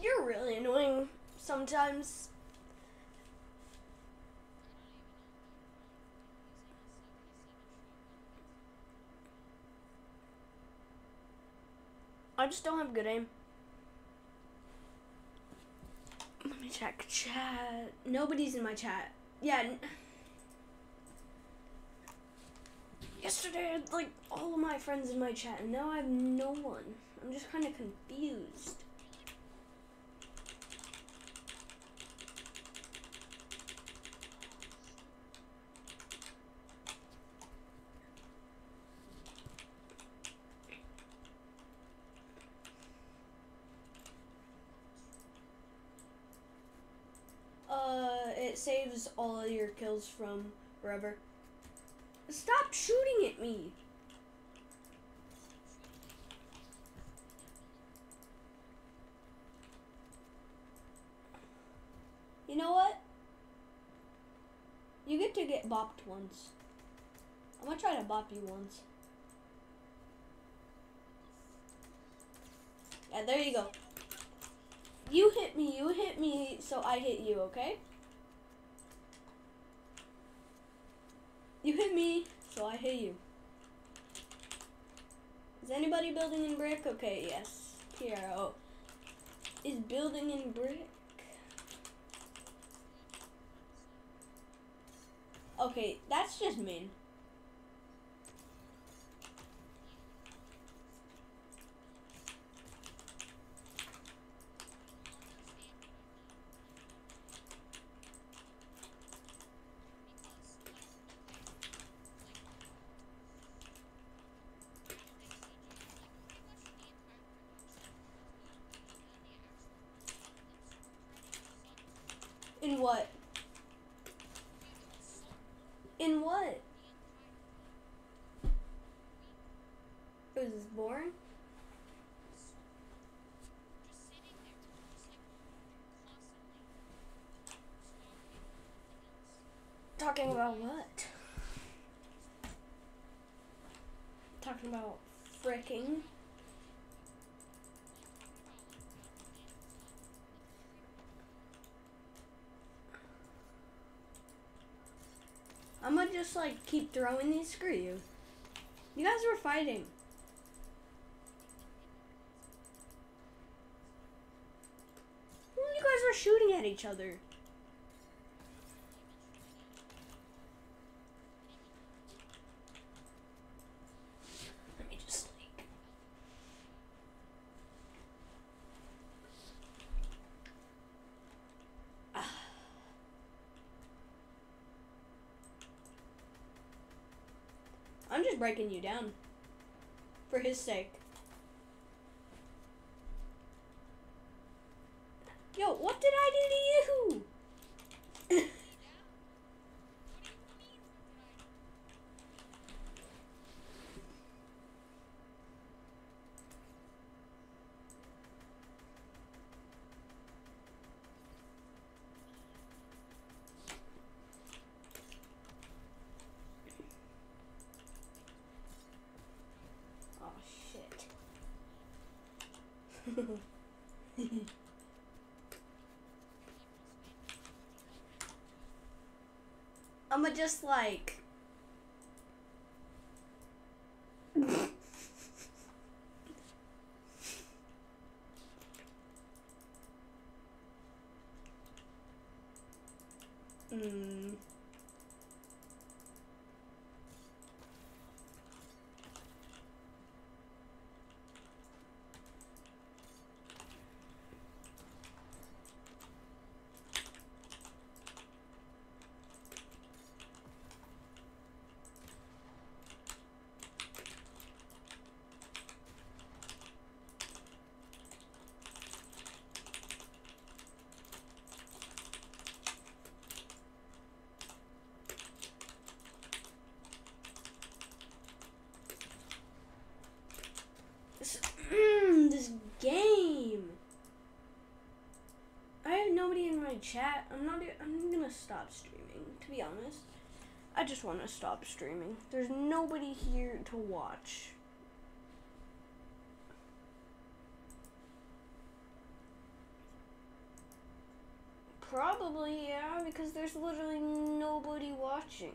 You're really annoying sometimes. I just don't have good aim. Let me check chat. Nobody's in my chat. Yeah. Yesterday, I had like all of my friends in my chat, and now I have no one. I'm just kind of confused. Uh, it saves all of your kills from forever. Stop shooting at me. You know what? You get to get bopped once. I'm gonna try to bop you once. Yeah, there you go. You hit me, you hit me, so I hit you, okay? Me, so I hit you. Is anybody building in brick? Okay, yes. Piero oh. is building in brick. Okay, that's just mean. In what? In what? It was boring? Talking about what? Talking about fricking. I'm gonna just like keep throwing these. Screw you. You guys were fighting. You guys were shooting at each other. Let me just like. I'm just breaking you down. For his sake. Yo, what did I do to you? I'ma just like Mm. This, mm, this game. I have nobody in my chat. I'm not. I'm gonna stop streaming. To be honest, I just want to stop streaming. There's nobody here to watch. Probably yeah, because there's literally nobody watching.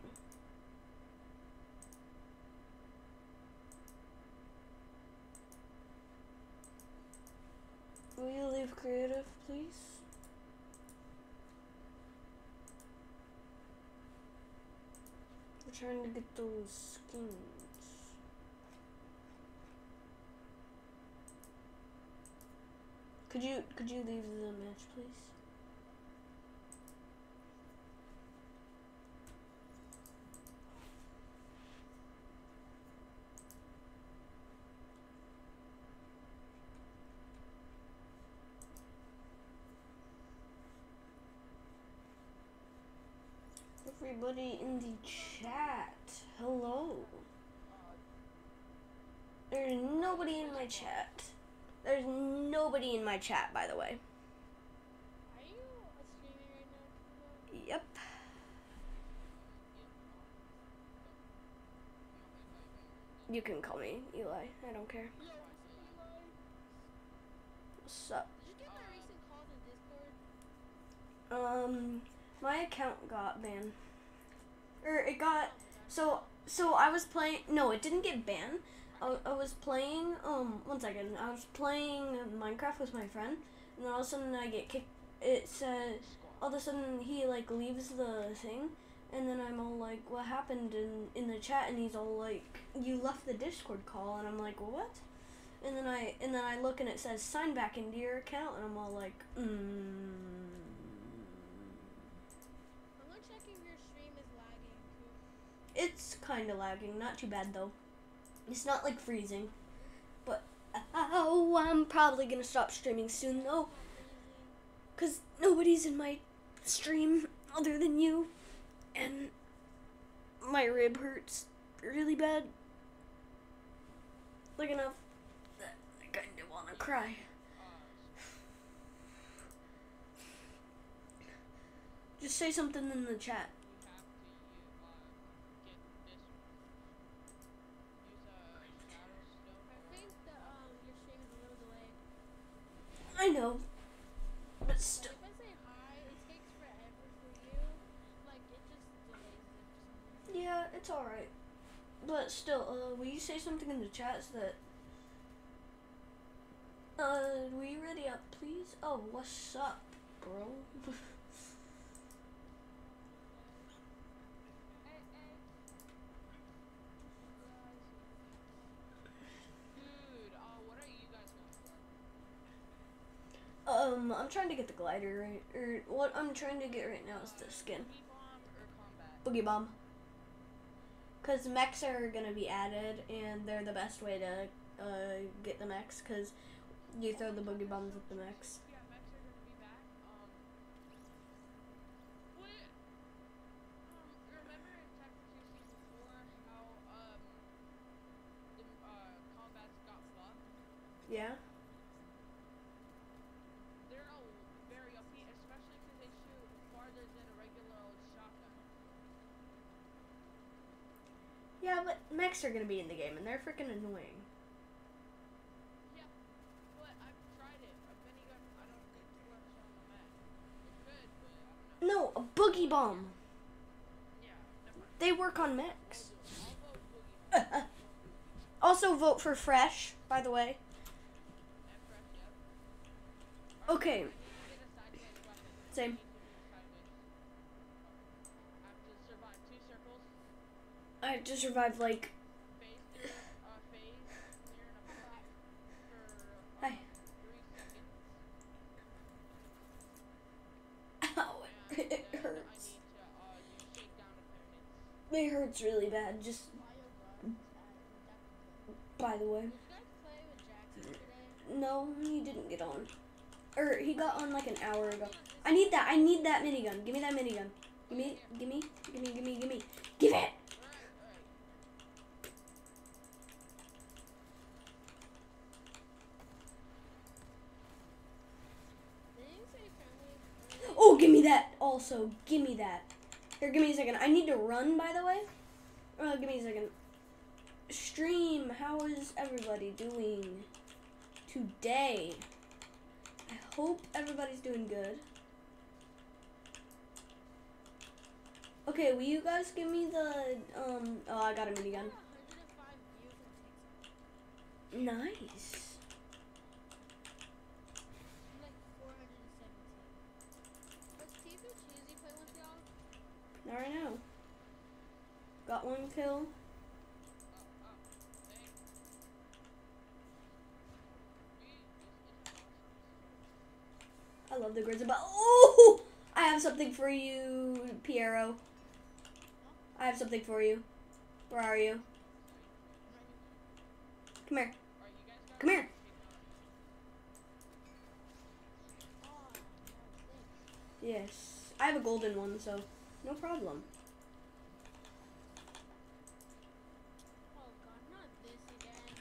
Will you leave creative, please? I'm trying to get those skins. Could you could you leave the match, please? Everybody in the chat, hello. There's nobody in my chat. There's nobody in my chat, by the way. Are you streaming right now? Yep. You can call me Eli. I don't care. What's up? Um, my account got banned. Or it got so so I was playing. No, it didn't get banned. I, I was playing. Um, one second. I was playing Minecraft with my friend, and then all of a sudden I get kicked. It says, all of a sudden he like leaves the thing, and then I'm all like, "What happened?" in in the chat, and he's all like, "You left the Discord call," and I'm like, "What?" And then I and then I look and it says sign back into your account, and I'm all like, mm. I'm gonna check if your stream is lagging. It's kind of lagging, not too bad though. It's not like freezing, but oh, I'm probably gonna stop streaming soon though, cause nobody's in my stream other than you, and my rib hurts really bad. Like enough that I kind of wanna cry. Just say something in the chat. I think that um your stream is a little delayed. I know, but still. If I say hi, it takes forever for you. Like it just delays it know. But still. Yeah, it's alright. But still, uh, will you say something in the chat so that. Uh, you ready up, please? Oh, what's up, bro? Hey, hey. Dude, uh, what are you guys going for? Um, I'm trying to get the glider right. Or what I'm trying to get right now is the skin. Boogie bomb. Because mechs are gonna be added, and they're the best way to uh, get the mechs, because you throw the Boogie Bombs at the mechs. mechs are gonna be in the game, and they're freaking annoying. No, a boogie bomb. They work on mechs. Also, vote for Fresh, by the way. Okay. Same. I have to survive like hurts really bad, just by the way. No, he didn't get on. Or he got on like an hour ago. I need that. I need that minigun. Give me that minigun. Give me, give me, give me, give me, give me. Give it! Oh, give me that also. Give me that. Here, give me a second. I need to run, by the way. Uh, give me a second. Stream, how is everybody doing today? I hope everybody's doing good. Okay, will you guys give me the, um, oh, I got a minigun. I got 105 views on TikTok. Nice. I'm like 417. Does Tifu Cheesy play with y'all? All right now. Got one kill. I love the grizzly, but oh, I have something for you, Piero. I have something for you. Where are you? Come here. Come here. Yes, I have a golden one, so no problem. Oh god, not this again.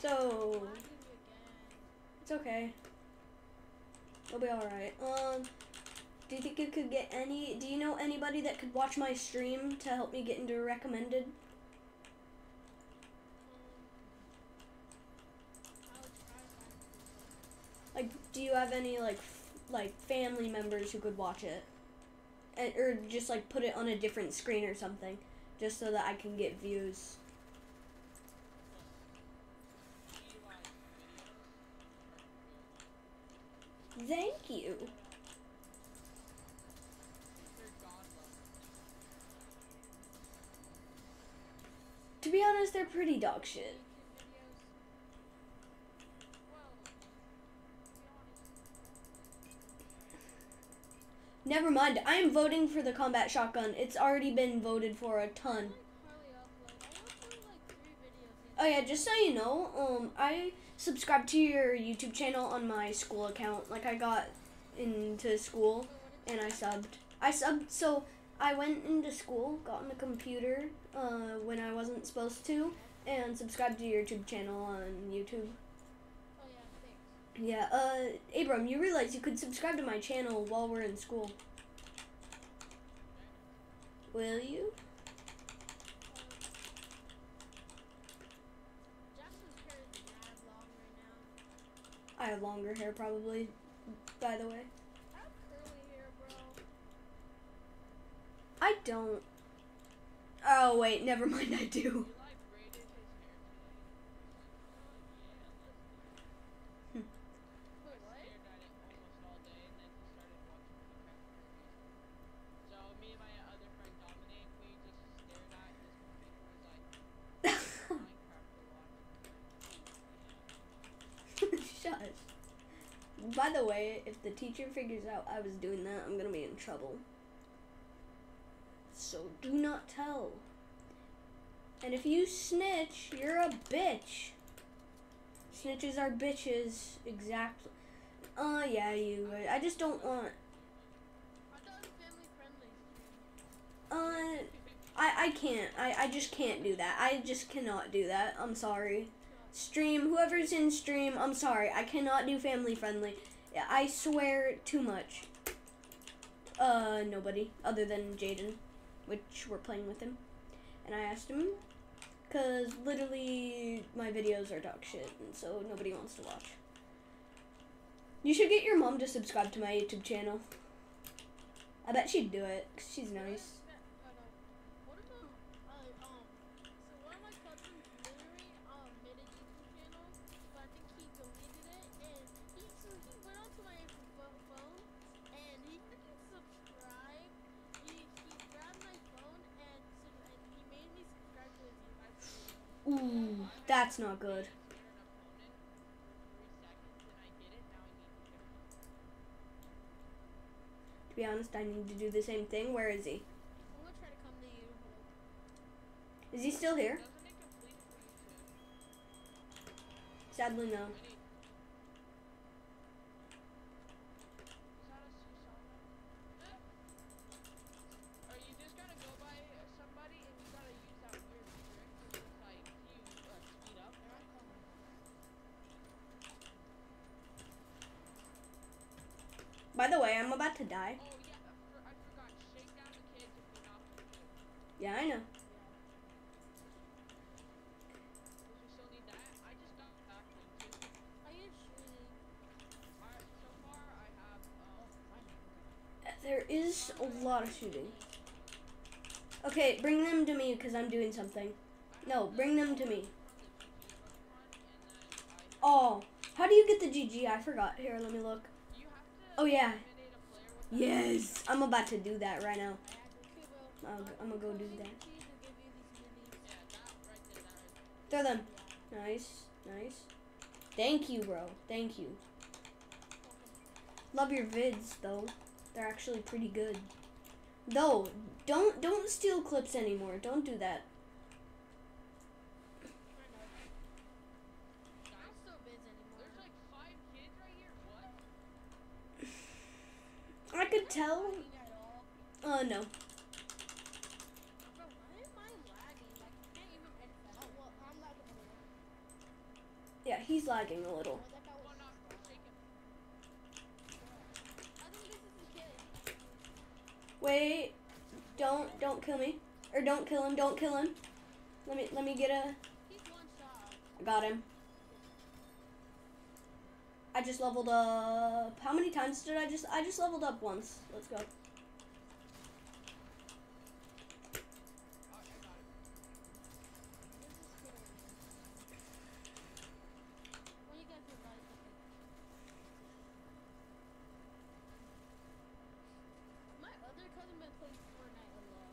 So it's okay. It'll be all right. Um, do you think you could get any? Do you know anybody that could watch my stream to help me get into recommended? Um, I would try to find people. Like, do you have any like like family members who could watch it, and, or just like put it on a different screen or something, just so that I can get views? Thank you. To be honest, they're pretty dog shit. Never mind. I am voting for the combat shotgun. It's already been voted for a ton. Oh yeah, just so you know, um, I subscribed to your YouTube channel on my school account. Like I got into school and I subbed. I subbed, so I went into school, got on the computer uh, when I wasn't supposed to, and subscribed to your YouTube channel on YouTube. Yeah, uh, Abram, you realize you could subscribe to my channel while we're in school. Will you? I have longer hair, probably. By the way, I don't. Oh wait, never mind. I do. Shush. By the way, if the teacher figures out I was doing that, I'm gonna be in trouble. So do not tell. And if you snitch, you're a bitch. Snitches are bitches. Exactly. Uh, yeah, you. I just don't want. Uh, I I can't. I I just can't do that. I just cannot do that. I'm sorry. Stream, whoever's in stream, I'm sorry. I cannot do family friendly. I swear too much. Uh, nobody other than Jaden, which we're playing with him. And I asked him, because literally my videos are dog shit, and so nobody wants to watch. You should get your mom to subscribe to my YouTube channel. I bet she'd do it. she's nice. That's not good. To be honest, I need to do the same thing. Where is he? Is he still here? Sadly, no. Or you just gotta go by somebody and you gotta use that weird trick. It's like you uh, speed up. Here I come. By the way, I'm about to die. Oh yeah, I, for, I forgot. Shake down the kids if you knock them too. Yeah, I know. Does you still need that? I just got back one too. Are you shooting? Alright, so far I have um. There is a lot of shooting. Okay, bring them to me because I'm doing something. No, bring them to me. Oh, how do you get the GG? I forgot. Here, let me look. To Oh, yeah. Yes, I'm about to do that right now. I'm gonna go do that. Throw them. Nice, nice. Thank you, bro. Thank you. Love your vids though. They're actually pretty good. Though, don't don't steal clips anymore. Don't do that. I know. I don't steal bids anymore. There's like five kids right here. What? I could tell. Lagging at all. Uh, no. Bro, why am I lagging? Like, I can't even edit that. Oh, well, I'm lagging a little. Yeah, he's lagging a little. Oh, that guy Come was on, knock, shake him. I think this is his kid. Wait, don't don't kill me, or don't kill him. Don't kill him. Let me let me get a. I got him. I just leveled up. How many times did I just? I just leveled up once. Let's go. Oh, I got it. This is kid over here. What you guys advise? My other cousin been playing Fortnite a lot.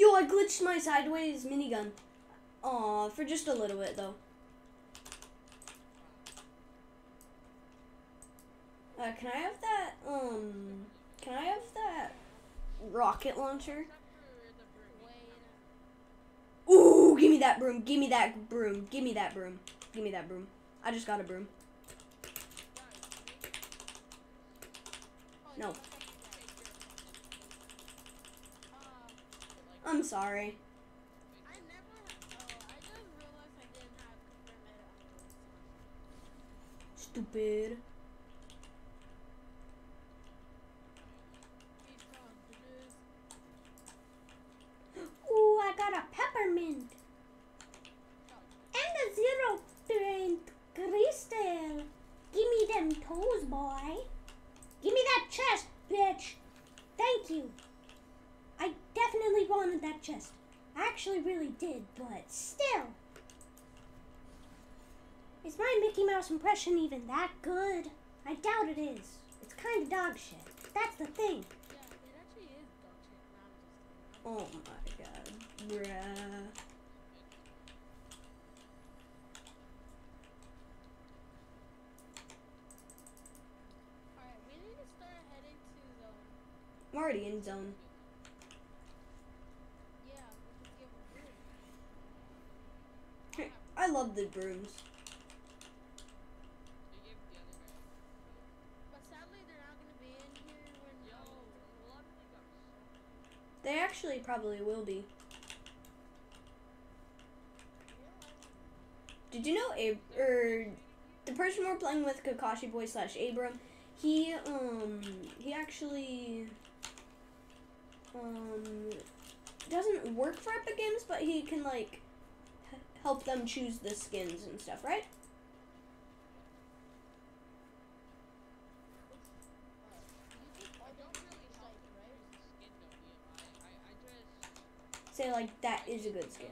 Yo, I glitched my sideways minigun. Aw, for just a little bit though. Uh, can I have that? Um, can I have that rocket launcher? Ooh, give me that broom. Give me that broom. Give me that broom. Give me that broom. I just got a broom. Oh, No. you got that Um, I'm sorry. I never. Ha- oh, I just realized I didn't have confirm edit on Stupid. He's gone, bitches. Ooh, I got a peppermint. And a zero print crystal. Give me them toes, boy. Give me that chest, bitch. Thank you. I definitely wanted that chest. I actually really did, but still. Is my Mickey Mouse impression even that good? I doubt it is. It's kind of dog shit. That's the thing. Yeah, it actually is dog shit. Nah, I'm just kidding. Oh my god. Bruh. Alright, we need to start heading to the. I'm already in zone. Yeah, we can give a room. I love the brooms. They gave the other guy. But sadly, they're not gonna be in here when. Yo, um, a lot of things got They actually probably will be. Did you know Ab- or the person we're playing with, Kakashi Boy slash Abram, he um he actually um doesn't work for Epic Games, but he can like help them choose the skins and stuff, right? You just I order don't the really help site, them right? choose the skin though, BMI. I, I just Say like that is a good skin.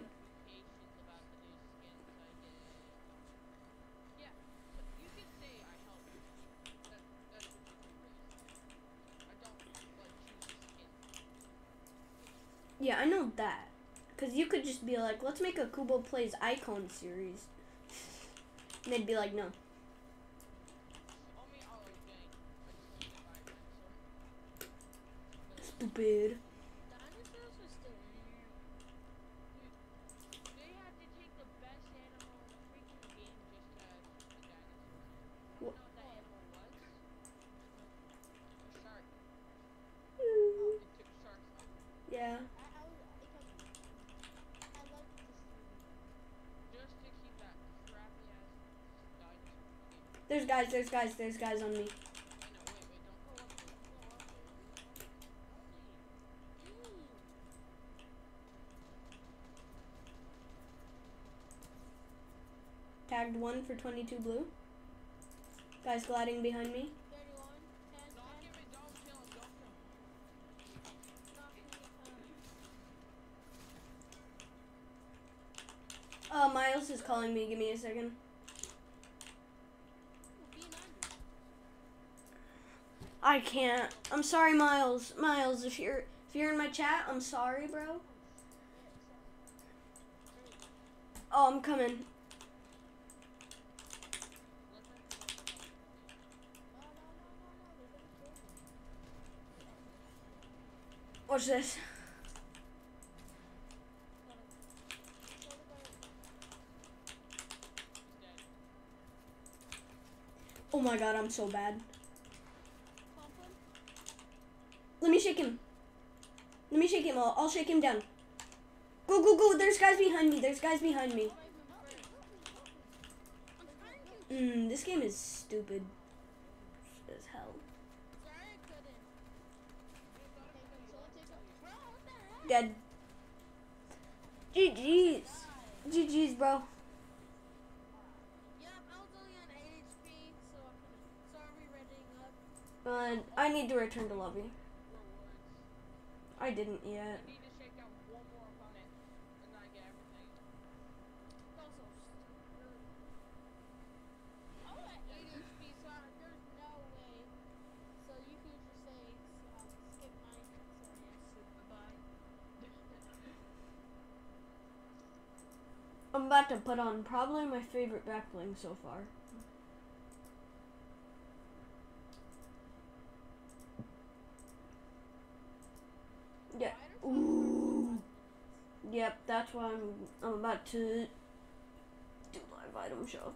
yeah. I know that. Cause you could just be like, let's make a Kubo plays icon series, and they'd be like, no. I mean, oh, okay. I just want to buy a dinosaur. Stupid. Dinosaurs are still in here. They had to take the best animal in the freaking game just to have the dinosaurs. You Wha- know what that animal was? A shark. Ooh. They took sharks out. Yeah. I, I was because I like this. Just to keep that crappy ass dinosaur game. There's guys. There's guys. On me. Tagged one for 22 blue. Guys gliding behind me. 31, 10, Don't 10, give it, don't kill him, don't kill him. knock me, Uh, Miles is calling me. Give me a second. be an under. I can't. I'm sorry, Miles. Miles, if you're if you're in my chat, I'm sorry, bro. Oh, I'm coming. Watch this. Oh my god, I'm so bad. pump him. Let me shake him. Let me shake him. I'll, I'll shake him down. Go, go, go. There's guys behind me. There's guys behind me. Revive him first. I'm trying to. Mm, this game is stupid as hell. Dead. GG's. GG's, bro. Yep, I was only on 8 HP, so I couldn't. Sorry, reading up. Uh, I need to return to lobby. I didn't yet. I need to shake out one more opponent and then I get everything. Also, stupid. I was at 8 HP, so I, there's no way. So you could just say, um, skip mine. So yeah, super bye. I'm about to put on probably my favorite back bling so far. Yeah. Ooh. Yep, that's why I'm I'm about to do live item shop.